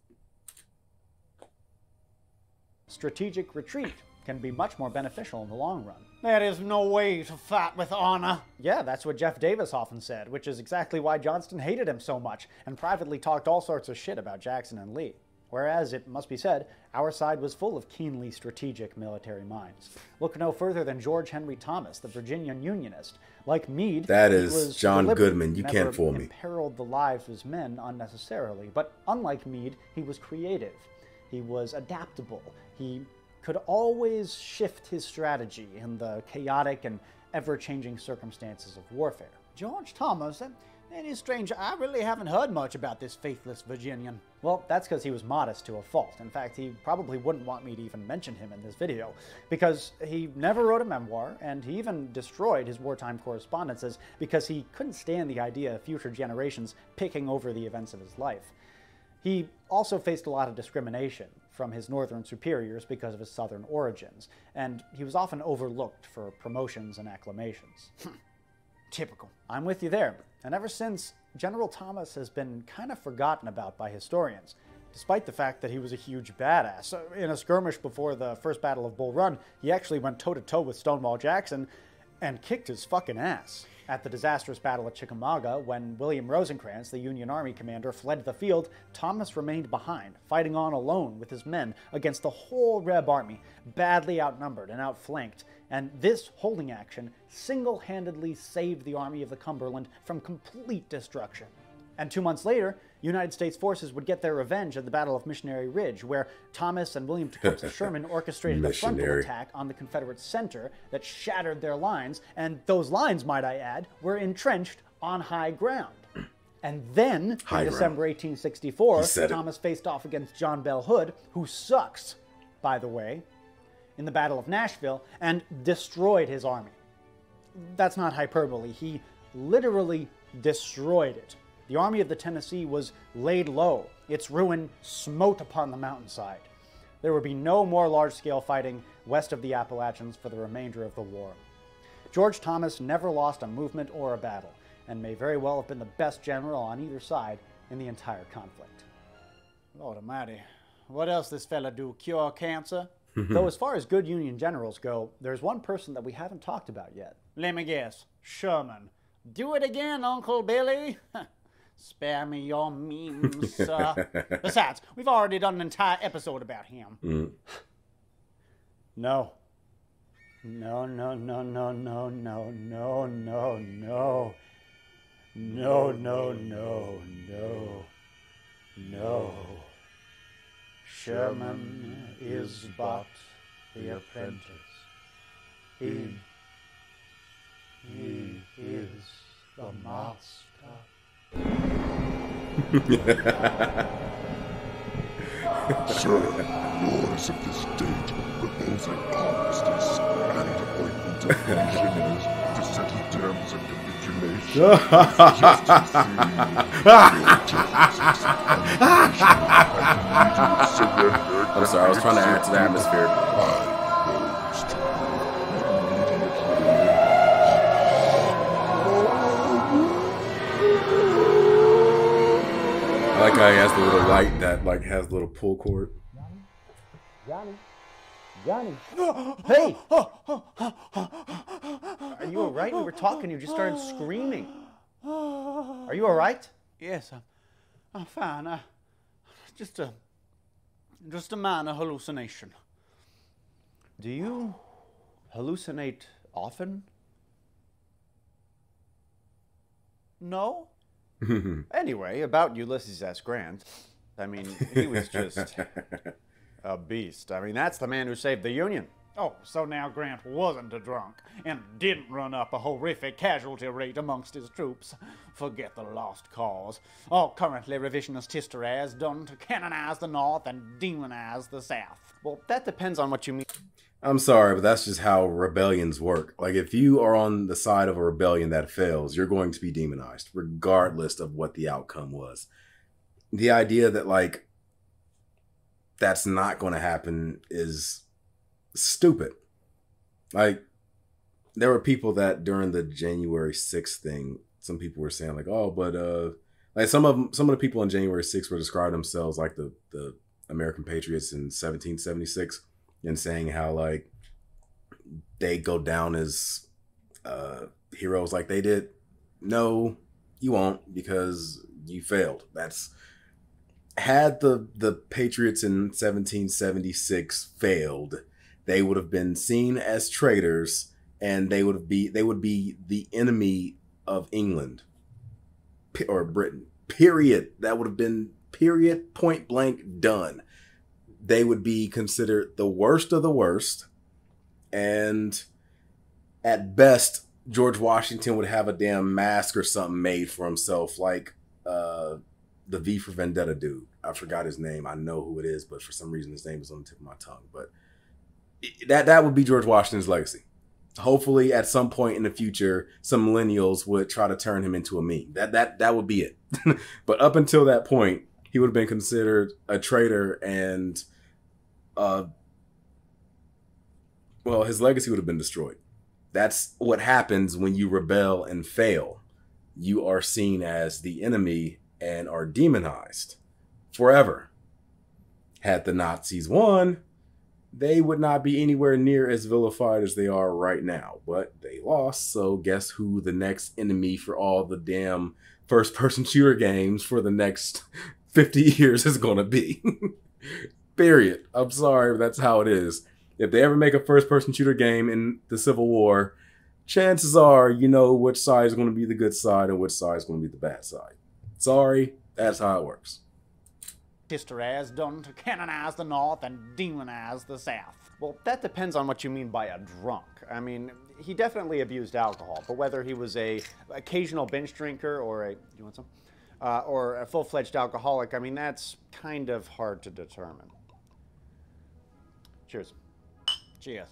Strategic retreat can be much more beneficial in the long run. There is no way to fight with honor. Yeah, that's what Jeff Davis often said, which is exactly why Johnston hated him so much and privately talked all sorts of shit about Jackson and Lee. Whereas, it must be said, our side was full of keenly strategic military minds. Look no further than George Henry Thomas, the Virginian Unionist. Like Meade, that is he was John Goodman. You can't fool me. Imperiled the lives of his men unnecessarily. But unlike Meade, he was creative. He was adaptable. He could always shift his strategy in the chaotic and ever-changing circumstances of warfare. George Thomas, that, that is strange. I really haven't heard much about this faithless Virginian. Well, that's because he was modest to a fault. In fact, he probably wouldn't want me to even mention him in this video, because he never wrote a memoir, and he even destroyed his wartime correspondences because he couldn't stand the idea of future generations picking over the events of his life. He also faced a lot of discrimination from his northern superiors because of his southern origins, and he was often overlooked for promotions and acclamations. Typical. I'm with you there. And ever since, General Thomas has been kind of forgotten about by historians, despite the fact that he was a huge badass. In a skirmish before the First Battle of Bull Run, he actually went toe to toe with Stonewall Jackson and kicked his fucking ass. At the disastrous Battle of Chickamauga, when William Rosecrans, the Union Army commander, fled the field, Thomas remained behind, fighting on alone with his men against the whole Reb army, badly outnumbered and outflanked. And this holding action single handedly saved the Army of the Cumberland from complete destruction. And two months later, United States forces would get their revenge at the Battle of Missionary Ridge, where Thomas and William Tecumseh Sherman orchestrated a frontal attack on the Confederate center that shattered their lines, and those lines, might I add, were entrenched on high ground. And then, High in ground. December 1864, He said it. Thomas faced off against John Bell Hood, who sucks, by the way, in the Battle of Nashville, and destroyed his army that's not hyperbole. He literally destroyed it. The Army of the Tennessee was laid low, its ruin smote upon the mountainside. There would be no more large scale fighting west of the Appalachians for the remainder of the war. George Thomas never lost a movement or a battle, and may very well have been the best general on either side in the entire conflict. Lord Almighty. What else this fella do? Cure cancer? Mm-hmm. Though, as far as good Union generals go, there's one person that we haven't talked about yet. Let me guess. Sherman. Do it again, Uncle Billy. Spare me your memes, sir. Besides, we've already done an entire episode about him. Mm. No. No, no, no, no, no, no, no, no, no. No, no, no, no. No. Sherman is but the apprentice. He He is the master. Sir, lords of the state, proposing armistice and appointment of to settle terms of capitulation. I'm sorry, I was trying to add to the atmosphere. I like how he has the little light that like has the little pull cord. Johnny. Johnny. Hey! Are you alright? We were talking, you just started screaming. Are you alright? Yes, I'm, I'm fine. I, just a, just a minor hallucination. Do you hallucinate often? No? Anyway, about Ulysses S. Grant. I mean, he was just a beast. I mean, that's the man who saved the Union. Oh, so now Grant wasn't a drunk and didn't run up a horrific casualty rate amongst his troops. Forget the lost cause. All currently revisionist history has done to canonize the North and demonize the South. Well, that depends on what you mean. I'm sorry, but that's just how rebellions work. Like, if you are on the side of a rebellion that fails, you're going to be demonized, regardless of what the outcome was. The idea that, like, that's not going to happen is stupid. Like, there were people that during the January 6th thing, some people were saying, like, oh, but, uh, like some of them, some of the people on January 6th were describing themselves like the, the American Patriots in 1776 and saying how like they go down as uh, heroes like they did. No, you won't because you failed. That's had the the Patriots in 1776 failed, they would have been seen as traitors and they would be they would be the enemy of England or Britain. Period. That would have been period point blank done they would be considered the worst of the worst. And at best, George Washington would have a damn mask or something made for himself, like uh, the V for Vendetta dude. I forgot his name. I know who it is, but for some reason his name is on the tip of my tongue. But that that would be George Washington's legacy. Hopefully, at some point in the future, some millennials would try to turn him into a meme. That that that would be it. but up until that point, he would have been considered a traitor and uh well his legacy would have been destroyed that's what happens when you rebel and fail you are seen as the enemy and are demonized forever had the nazis won they would not be anywhere near as vilified as they are right now but they lost so guess who the next enemy for all the damn first person shooter games for the next 50 years is going to be. Period. I'm sorry, but that's how it is. If they ever make a first person shooter game in the Civil War, chances are you know which side is going to be the good side and which side is going to be the bad side. Sorry, that's how it works. History has done to canonize the North and demonize the South. Well, that depends on what you mean by a drunk. I mean, he definitely abused alcohol, but whether he was a occasional binge drinker or a do you want some, uh, or a full-fledged alcoholic, I mean that's kind of hard to determine. Cheers. Cheers.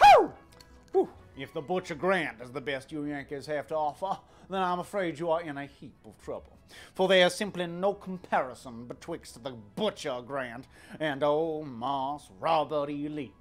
Whew! Whew. If the Butcher Grant is the best you Yankees have to offer, then I'm afraid you are in a heap of trouble. For there is simply no comparison betwixt the Butcher Grant and old Marse Robert E. Lee.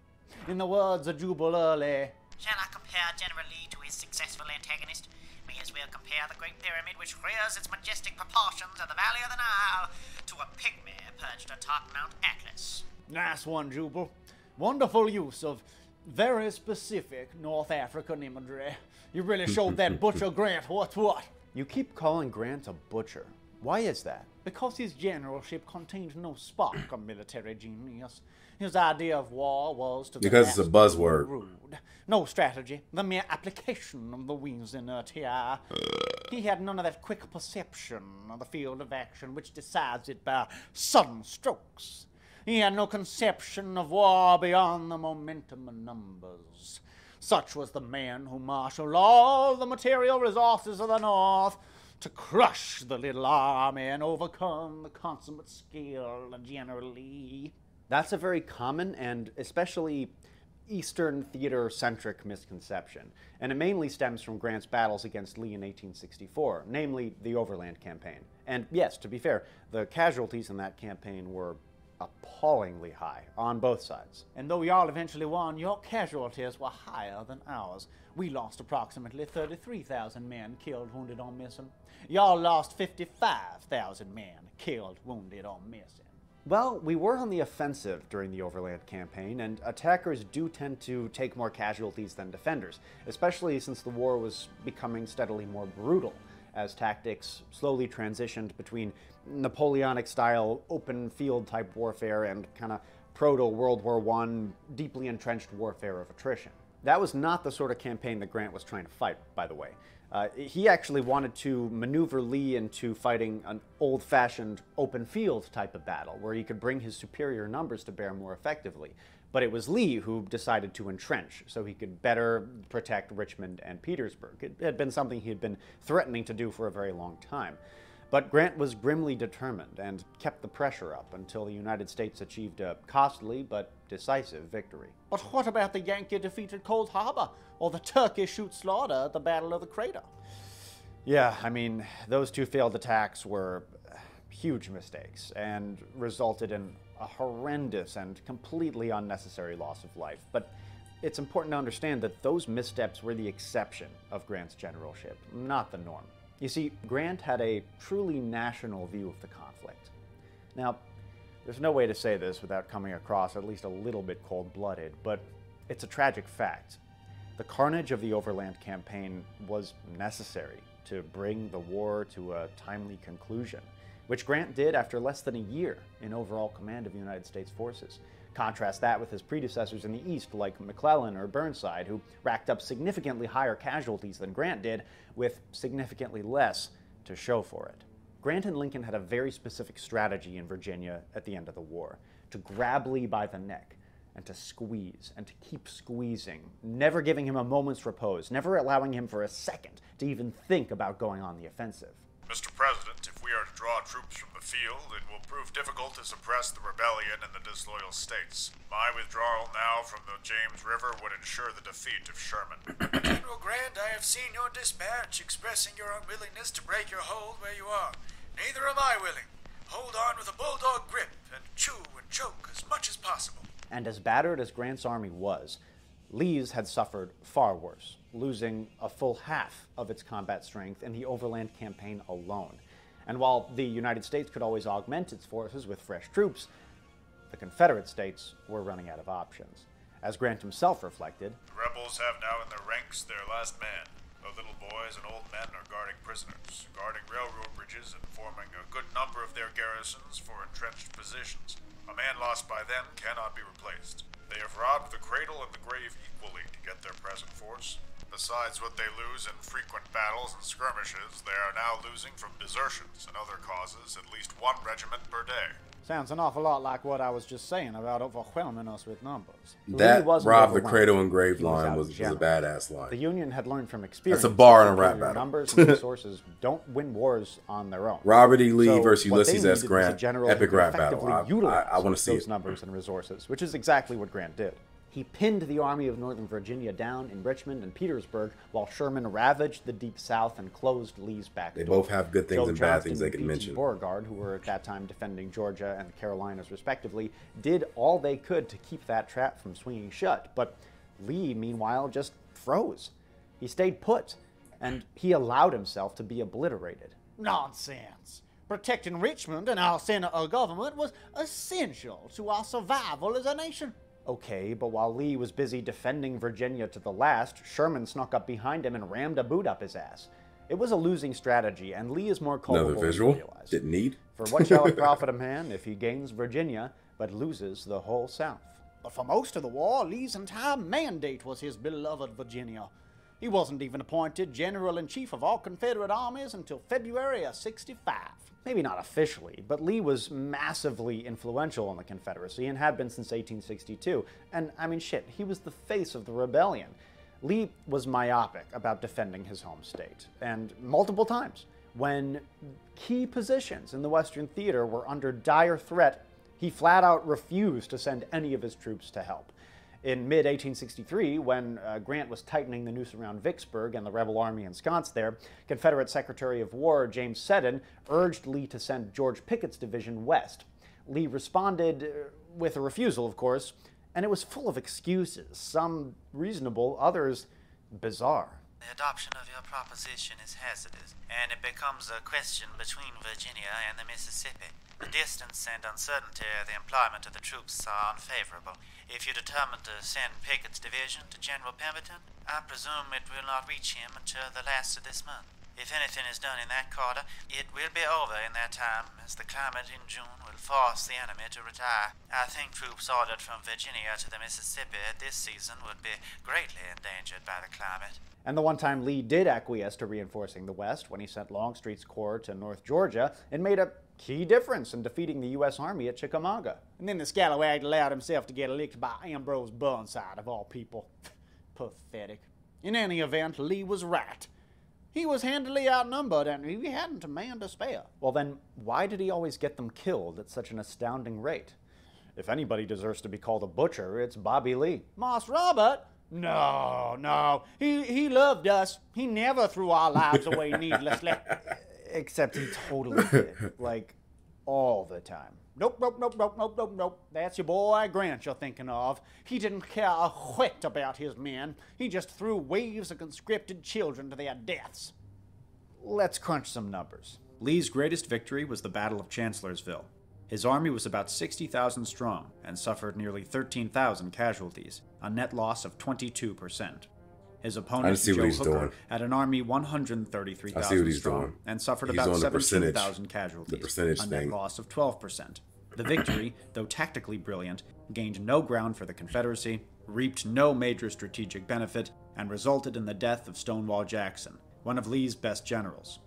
In the words of Jubal Early, Shall I compare General Lee to his successful antagonist? May as well compare the Great Pyramid, which rears its majestic proportions in the valley of the Nile, to a pygmy perched atop Mount Atlas. Nice one, Jubal. Wonderful use of very specific North African imagery. You really showed that Butcher Grant what's what. You keep calling Grant a butcher. Why is that? Because his generalship contained no spark of military genius. His idea of war was to Because it's a buzzword. rude. No strategy, the mere application of the wing's inertia. He had none of that quick perception of the field of action which decides it by sudden strokes. He had no conception of war beyond the momentum of numbers. Such was the man who marshaled all the material resources of the North to crush the little army and overcome the consummate skill of General Lee. That's a very common and especially Eastern theater centric misconception, and it mainly stems from Grant's battles against Lee in 1864, namely the Overland Campaign. And yes, to be fair, the casualties in that campaign were appallingly high on both sides. And though we all eventually won, your casualties were higher than ours. We lost approximately 33,000 men killed, wounded, or missing. Y'all lost 55,000 men killed, wounded, or missing. Well, we were on the offensive during the Overland Campaign, and attackers do tend to take more casualties than defenders, especially since the war was becoming steadily more brutal as tactics slowly transitioned between Napoleonic style open field type warfare and kind of proto World War I deeply entrenched warfare of attrition. That was not the sort of campaign that Grant was trying to fight, by the way. Uh, he actually wanted to maneuver Lee into fighting an old fashioned open field type of battle where he could bring his superior numbers to bear more effectively. But it was Lee who decided to entrench so he could better protect Richmond and Petersburg. It had been something he had been threatening to do for a very long time. But Grant was grimly determined and kept the pressure up until the United States achieved a costly but decisive victory. But what about the Yankee defeated Cold Harbor or the Turkish shoot slaughter at the Battle of the Crater? Yeah, I mean, those two failed attacks were huge mistakes and resulted in a horrendous and completely unnecessary loss of life. But it's important to understand that those missteps were the exception of Grant's generalship, not the norm. You see, Grant had a truly national view of the conflict. Now, there's no way to say this without coming across at least a little bit cold blooded, but it's a tragic fact. The carnage of the Overland Campaign was necessary to bring the war to a timely conclusion, which Grant did after less than a year in overall command of United States forces. Contrast that with his predecessors in the East, like McClellan or Burnside, who racked up significantly higher casualties than Grant did, with significantly less to show for it. Grant and Lincoln had a very specific strategy in Virginia at the end of the war to grab Lee by the neck and to squeeze and to keep squeezing, never giving him a moment's repose, never allowing him for a second to even think about going on the offensive. Mr. President, if we are to draw troops from the field, it will prove difficult to suppress the rebellion in the disloyal states. My withdrawal now from the James River would ensure the defeat of Sherman. General Grant, I have seen your dispatch expressing your unwillingness to break your hold where you are. Neither am I willing. Hold on with a bulldog grip and chew and choke as much as possible. And as battered as Grant's army was, Lee's had suffered far worse, losing a full half of its combat strength in the Overland Campaign alone. And while the United States could always augment its forces with fresh troops, the Confederate States were running out of options. As Grant himself reflected, The rebels have now in their ranks their last man. The little boys and old men are guarding prisoners, guarding railroad bridges, and forming a good number of their garrisons for entrenched positions. A man lost by them cannot be replaced. They have robbed the cradle and the grave equally to get their present force. Besides what they lose in frequent battles and skirmishes, they are now losing from desertions and other causes at least one regiment per day. Sounds an awful lot like what I was just saying about overwhelming us with numbers. That wasn't rob the cradle and grave He was line was, was a badass line. the Union had learned from experience. That's a bar that in a rap battle. Numbers and resources don't win wars on their own. Robert E. Lee So versus Ulysses S. needed a Grant, general epic rap battle. I- I- I wanna see those it. numbers and resources, which is exactly what Grant did. He pinned the Army of Northern Virginia down in Richmond and Petersburg, while Sherman ravaged the Deep South and closed Lee's back door. They door. both have good things Joe and bad things they and can P.T. mention. Beauregard, who were at that time defending Georgia and the Carolinas respectively, did all they could to keep that trap from swinging shut. But Lee, meanwhile, just froze. He stayed put, and he allowed himself to be obliterated. Nonsense. Protecting Richmond and our center of government was essential to our survival as a nation. Okay, but while Lee was busy defending Virginia to the last, Sherman snuck up behind him and rammed a boot up his ass. It was a losing strategy, and Lee is more culpable Another than visual. he realized. Didn't need. For what shall it profit a man if he gains Virginia but loses the whole South? But for most of the war, Lee's entire mandate was his beloved Virginia. He wasn't even appointed General in Chief of all Confederate armies until February of 65. Maybe not officially, but Lee was massively influential in the Confederacy and had been since 1862. And I mean, shit, he was the face of the rebellion. Lee was myopic about defending his home state, and multiple times, when key positions in the Western theater were under dire threat, he flat out refused to send any of his troops to help. In mid 1863, when uh, Grant was tightening the noose around Vicksburg and the rebel army ensconced there, Confederate Secretary of War James Seddon urged Lee to send George Pickett's division west. Lee responded uh, with a refusal, of course, and it was full of excuses, some reasonable, others bizarre. The adoption of your proposition is hazardous, and it becomes a question between Virginia and the Mississippi. The distance and uncertainty of the employment of the troops are unfavorable. If you determine to send Pickett's division to General Pemberton, I presume it will not reach him until the last of this month. If anything is done in that quarter, it will be over in that time, as the climate in June will force the enemy to retire. I think troops ordered from Virginia to the Mississippi at this season would be greatly endangered by the climate. And the one time Lee did acquiesce to reinforcing the West when he sent Longstreet's corps to North Georgia, it made a key difference in defeating the U.S. Army at Chickamauga. And then the scalawag allowed himself to get licked by Ambrose Burnside, of all people. Pathetic. In any event, Lee was right. He was handily outnumbered, and he hadn't a man to spare. Well, then, why did he always get them killed at such an astounding rate? If anybody deserves to be called a butcher, it's Bobby Lee. Marse Robert? No, no. He, he loved us. He never threw our lives away needlessly. Except he totally did. Like, all the time. Nope, nope, nope, nope, nope, nope, nope. That's your boy Grant you're thinking of. He didn't care a whit about his men. He just threw waves of conscripted children to their deaths. Let's crunch some numbers. Lee's greatest victory was the Battle of Chancellorsville. His army was about 60,000 strong and suffered nearly 13,000 casualties, a net loss of 22%. His opponent, Joe Hooker, doing. had an army 133,000 what he's strong doing. and suffered He's about on 17,000 casualties, the percentage a net thing. loss of 12%. The victory, though tactically brilliant, gained no ground for the Confederacy, reaped no major strategic benefit, and resulted in the death of Stonewall Jackson, one of Lee's best generals.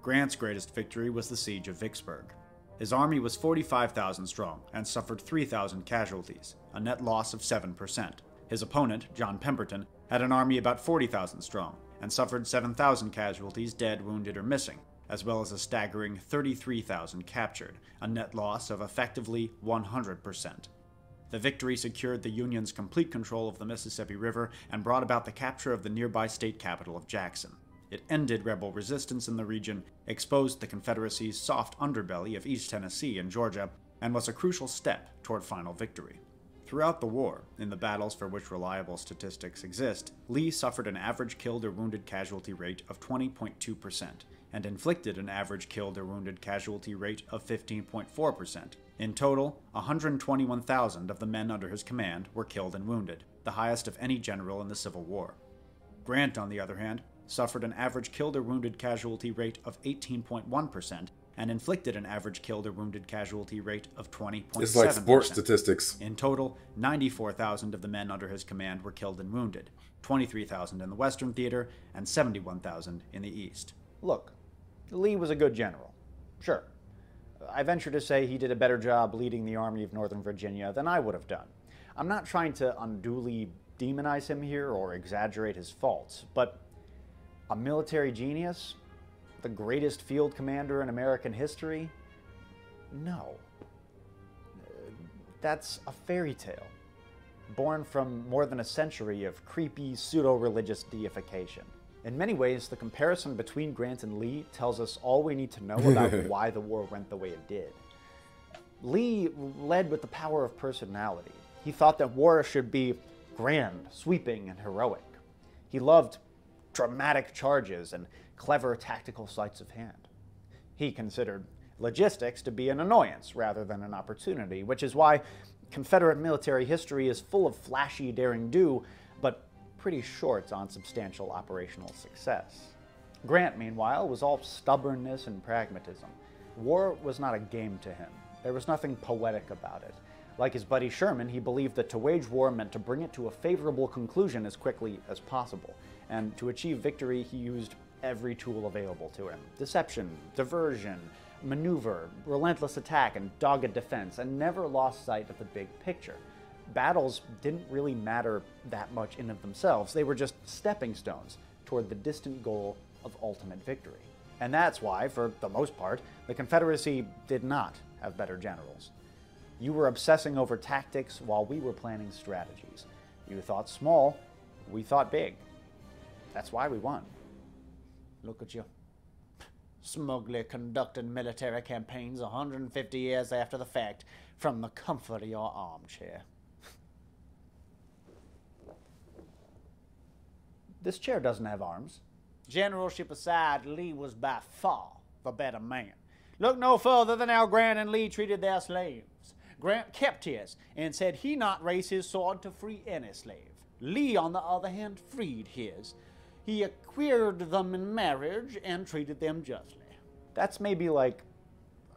Grant's greatest victory was the siege of Vicksburg. His army was 45,000 strong and suffered 3,000 casualties, a net loss of 7%. His opponent, John Pemberton, had an army about 40,000 strong and suffered 7,000 casualties dead, wounded, or missing, as well as a staggering 33,000 captured, a net loss of effectively 100%. The victory secured the Union's complete control of the Mississippi River and brought about the capture of the nearby state capital of Jackson. It ended rebel resistance in the region, exposed the Confederacy's soft underbelly of East Tennessee and Georgia, and was a crucial step toward final victory. Throughout the war, in the battles for which reliable statistics exist, Lee suffered an average killed or wounded casualty rate of 20.2% and inflicted an average killed or wounded casualty rate of 15.4%. In total, 121,000 of the men under his command were killed and wounded, the highest of any general in the Civil War. Grant, on the other hand, suffered an average killed or wounded casualty rate of 18.1% and inflicted an average killed or wounded casualty rate of 20.7%. It's like sports statistics. In total, 94,000 of the men under his command were killed and wounded, 23,000 in the Western Theater and 71,000 in the East. Look, Lee was a good general. Sure. I venture to say he did a better job leading the Army of Northern Virginia than I would have done. I'm not trying to unduly demonize him here or exaggerate his faults, but a military genius? The greatest field commander in American history? No. That's a fairy tale, born from more than a century of creepy pseudo religious deification. In many ways, the comparison between Grant and Lee tells us all we need to know about why the war went the way it did. Lee led with the power of personality. He thought that war should be grand, sweeping, and heroic. He loved dramatic charges and clever tactical sleights of hand. He considered logistics to be an annoyance rather than an opportunity, which is why Confederate military history is full of flashy daring do, but pretty short on substantial operational success. Grant, meanwhile, was all stubbornness and pragmatism. War was not a game to him. There was nothing poetic about it. Like his buddy Sherman, he believed that to wage war meant to bring it to a favorable conclusion as quickly as possible. And to achieve victory, he used every tool available to him deception, diversion, maneuver, relentless attack, and dogged defense, and never lost sight of the big picture. Battles didn't really matter that much in of themselves, they were just stepping stones toward the distant goal of ultimate victory. And that's why, for the most part, the Confederacy did not have better generals. You were obsessing over tactics while we were planning strategies. You thought small, we thought big. That's why we won. Look at you. Smugly conducting military campaigns 150 years after the fact from the comfort of your armchair. This chair doesn't have arms. Generalship aside, Lee was by far the better man. Look no further than how Grant and Lee treated their slaves. Grant kept his and said he not raise his sword to free any slave. Lee, on the other hand, freed his. He acquired them in marriage and treated them justly. That's maybe like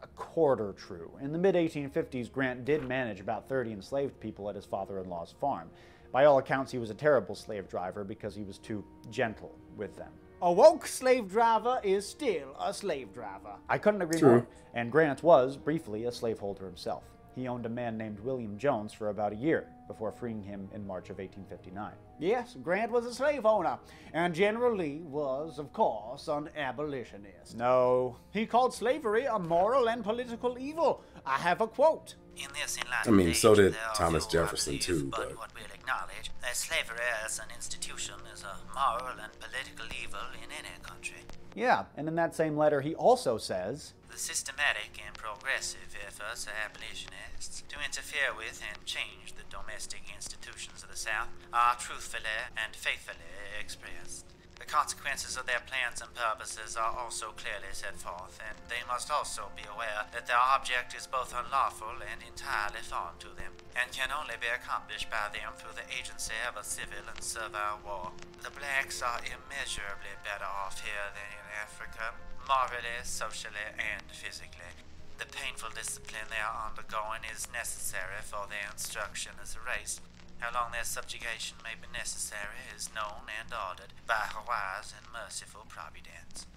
a quarter true. In the mid 1850s, Grant did manage about 30 enslaved people at his father in law's farm. By all accounts, he was a terrible slave driver because he was too gentle with them. A woke slave driver is still a slave driver. I couldn't agree True. more. And Grant was, briefly, a slaveholder himself. He owned a man named William Jones for about a year before freeing him in March of 1859. Yes, Grant was a slave owner, and General Lee was, of course, an abolitionist. No. He called slavery a moral and political evil. I have a quote. In this enlightened I mean, so did Thomas Jefferson, believe, too, But but- what we'll acknowledge that slavery as an institution is a moral and political evil in any country. Yeah, and in that same letter, he also says The systematic and progressive efforts of abolitionists to interfere with and change the domestic institutions of the South are truthfully and faithfully expressed. The consequences of their plans and purposes are also clearly set forth, and they must also be aware that their object is both unlawful and entirely foreign to them, and can only be accomplished by them through the agency of a civil and servile war. The blacks are immeasurably better off here than in Africa, morally, socially, and physically. The painful discipline they are undergoing is necessary for their instruction as a race. How long their subjugation may be necessary is known and ordered by a wise and merciful providence.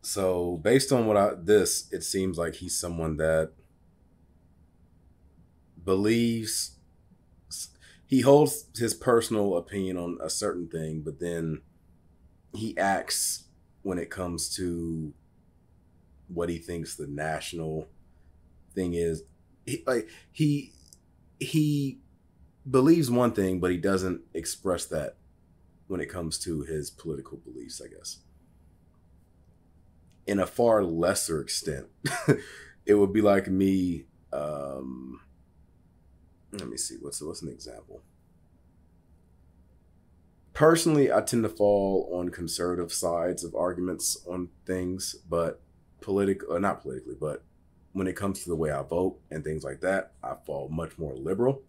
So based on what I this, it seems like he's someone that believes he holds his personal opinion on a certain thing, but then he acts when it comes to what he thinks the national thing is. He, like he he believes one thing, but he doesn't express that when it comes to his political beliefs, I guess in a far lesser extent. it would be like me. Um, let me see. What's what's an example? Personally, I tend to fall on conservative sides of arguments on things, but political, or not politically, but when it comes to the way I vote and things like that, I fall much more liberal.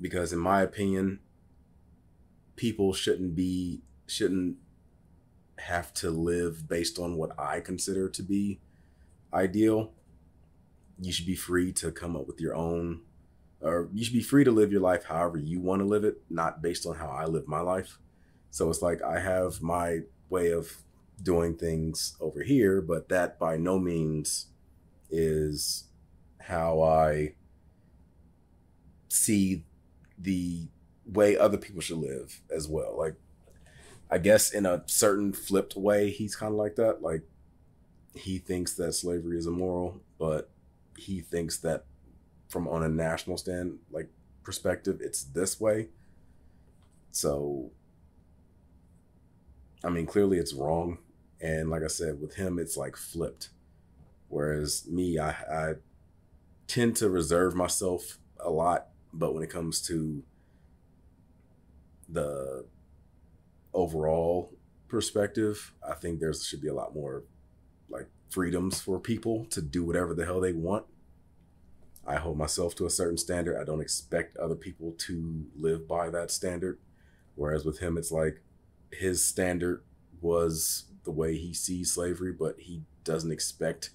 Because in my opinion, people shouldn't be shouldn't have to live based on what I consider to be ideal. You should be free to come up with your own, or you should be free to live your life however you want to live it, not based on how I live my life. So it's like I have my way of doing things over here, but that by no means is how I see the way other people should live as well. Like I guess in a certain flipped way, he's kind of like that. Like he thinks that slavery is immoral, but he thinks that from on a national stand like perspective, it's this way. So, I mean, clearly it's wrong, and like I said, with him, it's like flipped. Whereas me, I, I tend to reserve myself a lot, but when it comes to the overall perspective, I think there should be a lot more like freedoms for people to do whatever the hell they want. I hold myself to a certain standard. I don't expect other people to live by that standard. Whereas with him, it's like his standard was the way he sees slavery, but he doesn't expect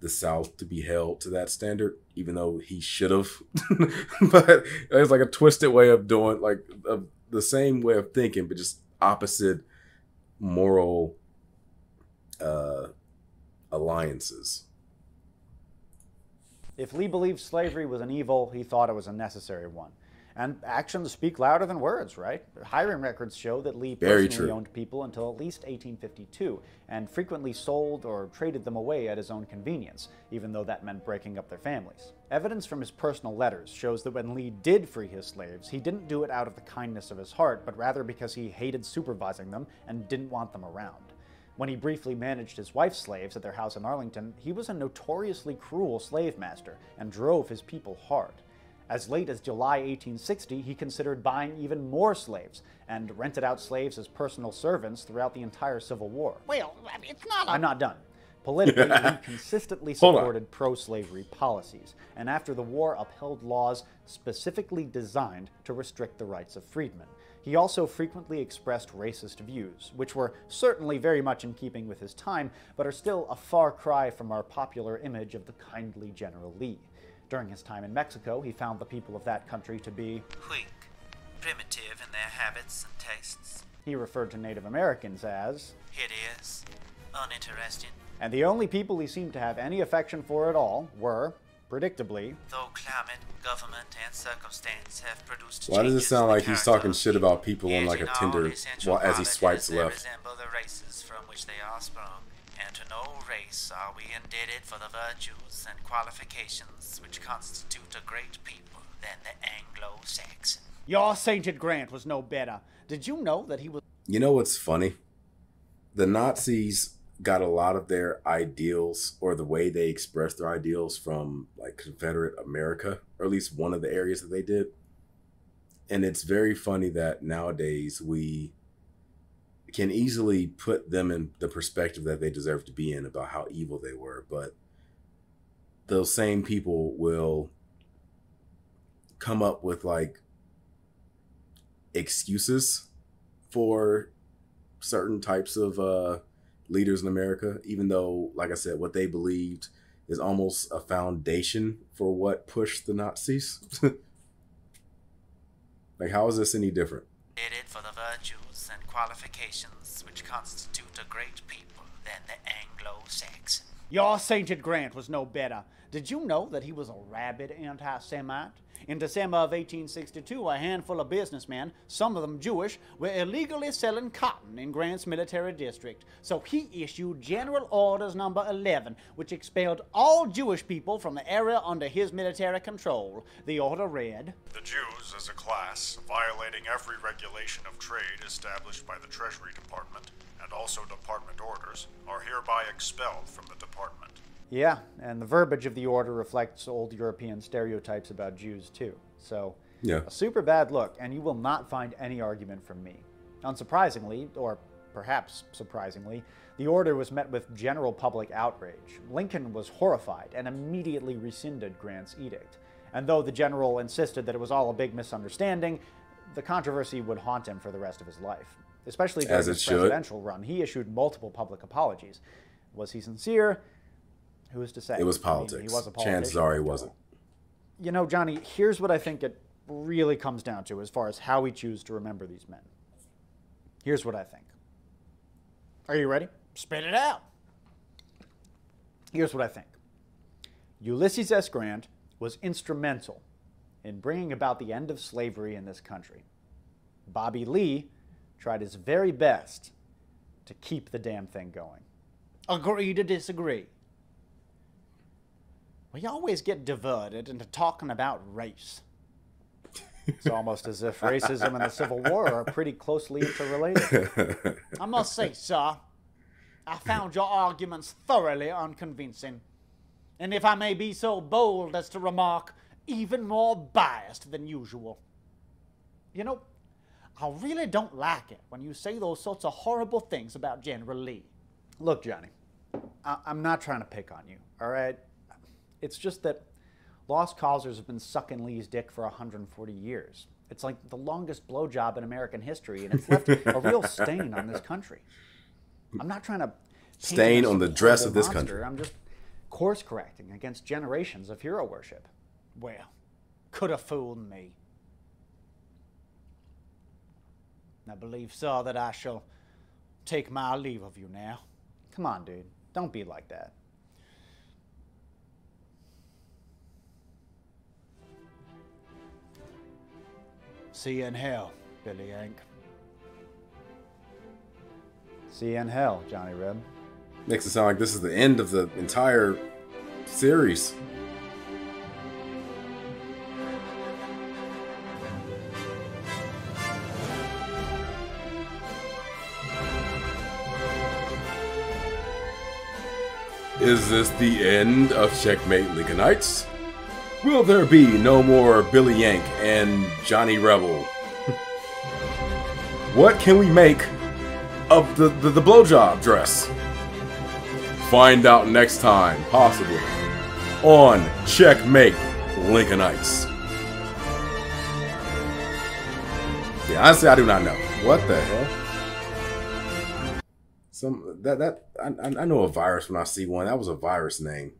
the South to be held to that standard, even though he should have. but it's like a twisted way of doing, like of the same way of thinking, but just opposite moral uh, alliances. If Lee believed slavery was an evil, he thought it was a necessary one. And actions speak louder than words, right? Hiring records show that Lee Very personally owned people until at least 1852 and frequently sold or traded them away at his own convenience, even though that meant breaking up their families. Evidence from his personal letters shows that when Lee did free his slaves, he didn't do it out of the kindness of his heart, but rather because he hated supervising them and didn't want them around. When he briefly managed his wife's slaves at their house in Arlington, he was a notoriously cruel slave master and drove his people hard. As late as July 1860, he considered buying even more slaves and rented out slaves as personal servants throughout the entire Civil War. Well, it's not a. I'm not done. Politically, he consistently supported pro slavery policies, and after the war, upheld laws specifically designed to restrict the rights of freedmen. He also frequently expressed racist views, which were certainly very much in keeping with his time, but are still a far cry from our popular image of the kindly General Lee. During his time in Mexico, he found the people of that country to be, Weak, primitive in their habits and tastes, he referred to Native Americans as, hideous, uninteresting, and the only people he seemed to have any affection for at all were, predictably, though climate, government, and circumstance have produced Why does it sound like he's talking shit about people on like a in Tinder while, as he qualities swipes they left? resemble the races from which they are sprung, and to no race are we indebted for the virtues and qualifications which constitute a great people than the Anglo-Saxon. Your sainted Grant was no better. Did you know that he was You know what's funny? The Nazis got a lot of their ideals or the way they expressed their ideals from like Confederate America, or at least one of the areas that they did. And it's very funny that nowadays we can easily put them in the perspective that they deserve to be in about how evil they were, but those same people will come up with like excuses for certain types of uh, leaders in America, even though, like I said, what they believed is almost a foundation for what pushed the Nazis. like, how is this any different? Indebted for the virtues and qualifications which constitute a great people than the Anglo-Saxon. Your sainted Grant was no better. Did you know that he was a rabid anti Semite? In December of 1862, a handful of businessmen, some of them Jewish, were illegally selling cotton in Grant's military district. So he issued General Orders Number 11, which expelled all Jewish people from the area under his military control. The order read The Jews, as a class, violating every regulation of trade established by the Treasury Department, and also department orders, are hereby expelled from the department. Yeah, and the verbiage of the order reflects old European stereotypes about Jews too. So, Yeah. a super bad look, and you will not find any argument from me. Unsurprisingly, or perhaps surprisingly, the order was met with general public outrage. Lincoln was horrified and immediately rescinded Grant's edict. And though the general insisted that it was all a big misunderstanding, the controversy would haunt him for the rest of his life. Especially during his should. presidential run, he issued multiple public apologies. Was he sincere? Who is to say? It was I mean, politics. he was a Chances are he wasn't. You know, Johnny, here's what I think it really comes down to as far as how we choose to remember these men. Here's what I think. Are you ready? Spit it out. Here's what I think Ulysses S. Grant was instrumental in bringing about the end of slavery in this country. Bobby Lee tried his very best to keep the damn thing going. Agree to disagree. We always get diverted into talking about race. It's almost as if racism and the Civil War are pretty closely interrelated. I must say, sir, I found your arguments thoroughly unconvincing. And if I may be so bold as to remark, even more biased than usual. You know, I really don't like it when you say those sorts of horrible things about General Lee. Look, Johnny, I- I'm not trying to pick on you, all right? It's just that lost causers have been sucking Lee's dick for 140 years. It's like the longest blowjob in American history, and it's left a real stain on this country. I'm not trying to Stain on the dress of this monster. country. I'm just course correcting against generations of hero worship. Well, could have fooled me. I believe, sir, that I shall take my leave of you now. Come on, dude. Don't be like that. See you in hell, Billy Yank. See you in hell, Johnny Reb. Makes it sound like this is the end of the entire series. Is this the end of Checkmate Lincolnites? Will there be no more Billy Yank and Johnny Rebel? what can we make of the, the, the blowjob dress? Find out next time, possibly, on Checkmate Lincolnites. Yeah, honestly, I do not know. What the hell? Some that that I, I know a virus when I see one. That was a virus name.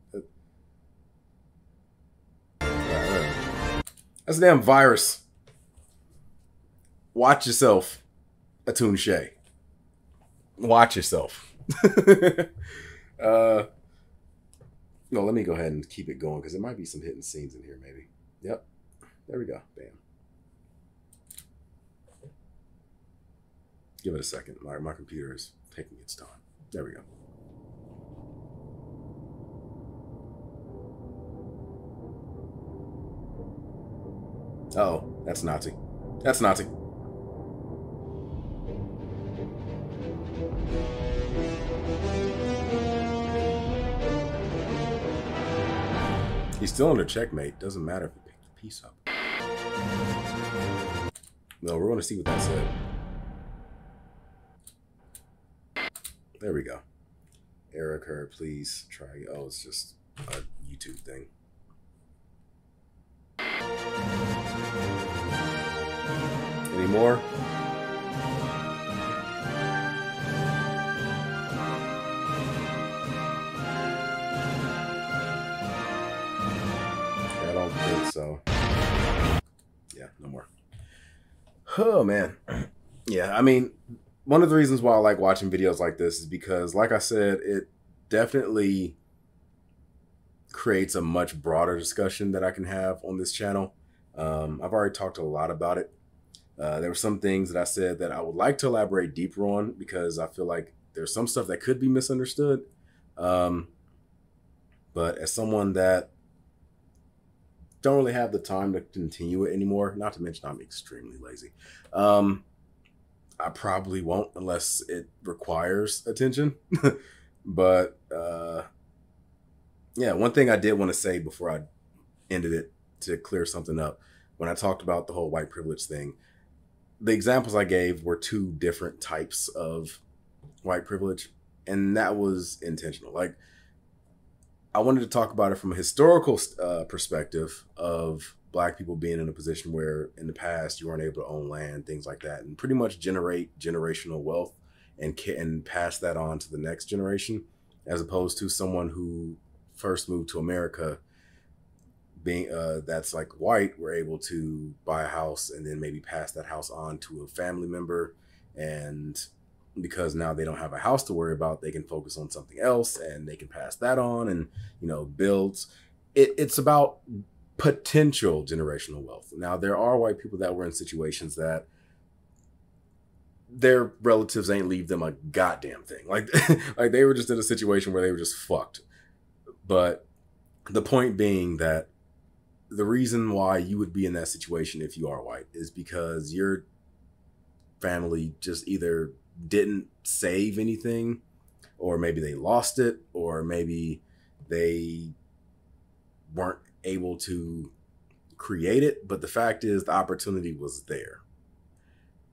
That's a damn virus. Watch yourself, Atun-Shei. Watch yourself. uh, no, let me go ahead and keep it going because there might be some hidden scenes in here, maybe. Yep. There we go. Bam. Give it a second. My, my computer is taking its time. There we go. Oh, that's Nazi. That's Nazi. He's still under checkmate. Doesn't matter if he picked the piece up. No, we're going to see what that said. There we go. Eric, her, please try. Oh, it's just a YouTube thing. Any more? I don't think so. Yeah, no more. Oh man. Yeah, I mean, one of the reasons why I like watching videos like this is because, like I said, it definitely creates a much broader discussion that I can have on this channel. Um, I've already talked a lot about it. Uh, there were some things that I said that I would like to elaborate deeper on because I feel like there's some stuff that could be misunderstood. Um, but as someone that don't really have the time to continue it anymore, not to mention I'm extremely lazy. Um, I probably won't unless it requires attention. but uh, yeah, one thing I did want to say before I ended it to clear something up when I talked about the whole white privilege thing, the examples I gave were two different types of white privilege, and that was intentional. Like, I wanted to talk about it from a historical uh, perspective of black people being in a position where in the past you weren't able to own land, things like that, and pretty much generate generational wealth and and pass that on to the next generation, as opposed to someone who first moved to America, being uh, that's like white, were able to buy a house and then maybe pass that house on to a family member, and because now they don't have a house to worry about, they can focus on something else and they can pass that on and you know builds. It, it's about potential generational wealth. Now, there are white people that were in situations that their relatives ain't leave them a goddamn thing. Like, like they were just in a situation where they were just fucked. But the point being that the reason why you would be in that situation if you are white is because your family just either didn't save anything or maybe they lost it or maybe they weren't able to create it, but the fact is the opportunity was there.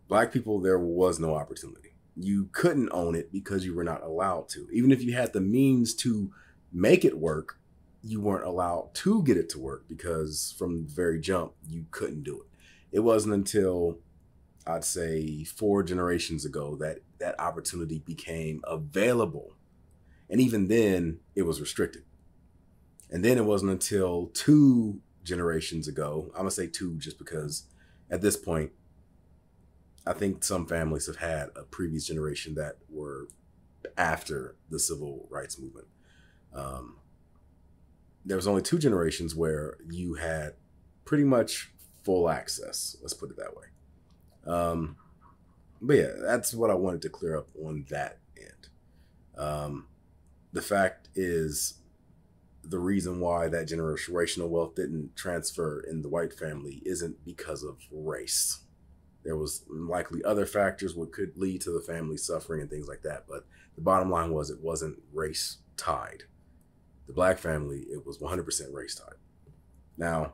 Black people, there was no opportunity. You couldn't own it because you were not allowed to. Even if you had the means to make it work, you weren't allowed to get it to work because from the very jump, you couldn't do it. It wasn't until I'd say four generations ago that that opportunity became available. And even then, it was restricted And then it wasn't until two generations ago, I'm to say two just because at this point, I think some families have had a previous generation that were after the civil rights movement. Um, there was only two generations where you had pretty much full access. Let's put it that way. Um, but yeah, that's what I wanted to clear up on that end. Um, the fact is, the reason why that generational wealth didn't transfer in the white family isn't because of race. There was likely other factors what could lead to the family suffering and things like that. But the bottom line was it wasn't race tied. The black family, it was 100% race tied. Now,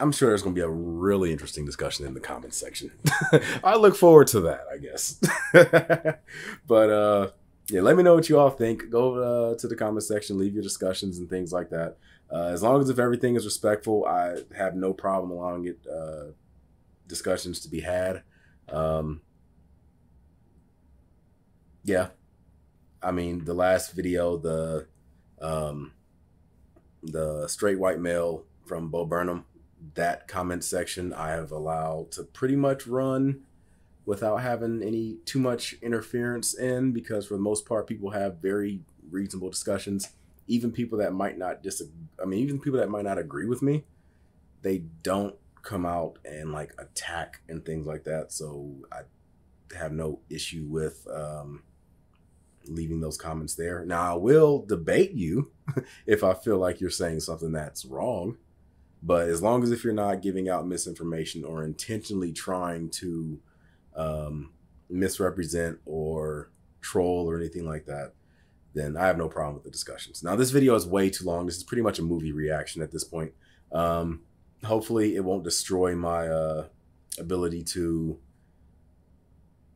I'm sure there's going to be a really interesting discussion in the comments section. I look forward to that, I guess. but uh, yeah, let me know what you all think. Go uh, to the comment section, leave your discussions and things like that. Uh, as long as if everything is respectful, I have no problem allowing it uh, discussions to be had. Um, yeah, I mean the last video, the um, the straight white male from Bo Burnham that comment section I have allowed to pretty much run without having any too much interference in because for the most part people have very reasonable discussions. Even people that might not disagree I mean even people that might not agree with me they don't come out and like attack and things like that. So I have no issue with um leaving those comments there now I will debate you if I feel like you're saying something that's wrong but as long as if you're not giving out misinformation or intentionally trying to um, misrepresent or troll or anything like that, then I have no problem with the discussions. Now, this video is way too long. This is pretty much a movie reaction at this point. Um, hopefully, it won't destroy my uh, ability to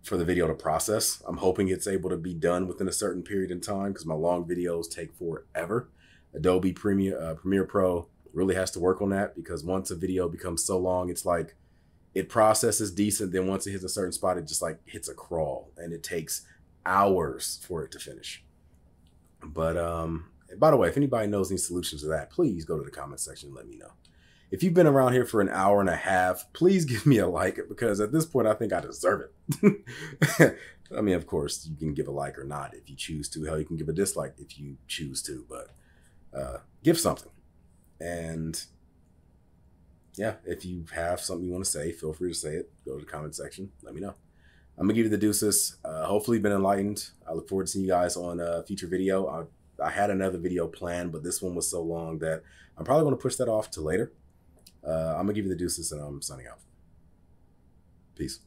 for the video to process. I'm hoping it's able to be done within a certain period in time because my long videos take forever. Adobe Premiere uh, Premiere Pro really has to work on that because once a video becomes so long, it's like it processes decent. Then once it hits a certain spot, it just like hits a crawl and it takes hours for it to finish. But um, by the way, if anybody knows any solutions to that, please go to the comment section and let me know. If you've been around here for an hour and a half, please give me a like because at this point I think I deserve it. I mean, of course, you can give a like or not if you choose to. Hell, you can give a dislike if you choose to, but uh, give something. And yeah, if you have something you want to say, feel free to say it. Go to the comment section. Let me know. I'm gonna give you the deuces. Uh, hopefully, you've been enlightened. I look forward to seeing you guys on a future video. I, I had another video planned, but this one was so long that I'm probably gonna push that off to later. Uh, I'm gonna give you the deuces, and I'm signing out. Peace.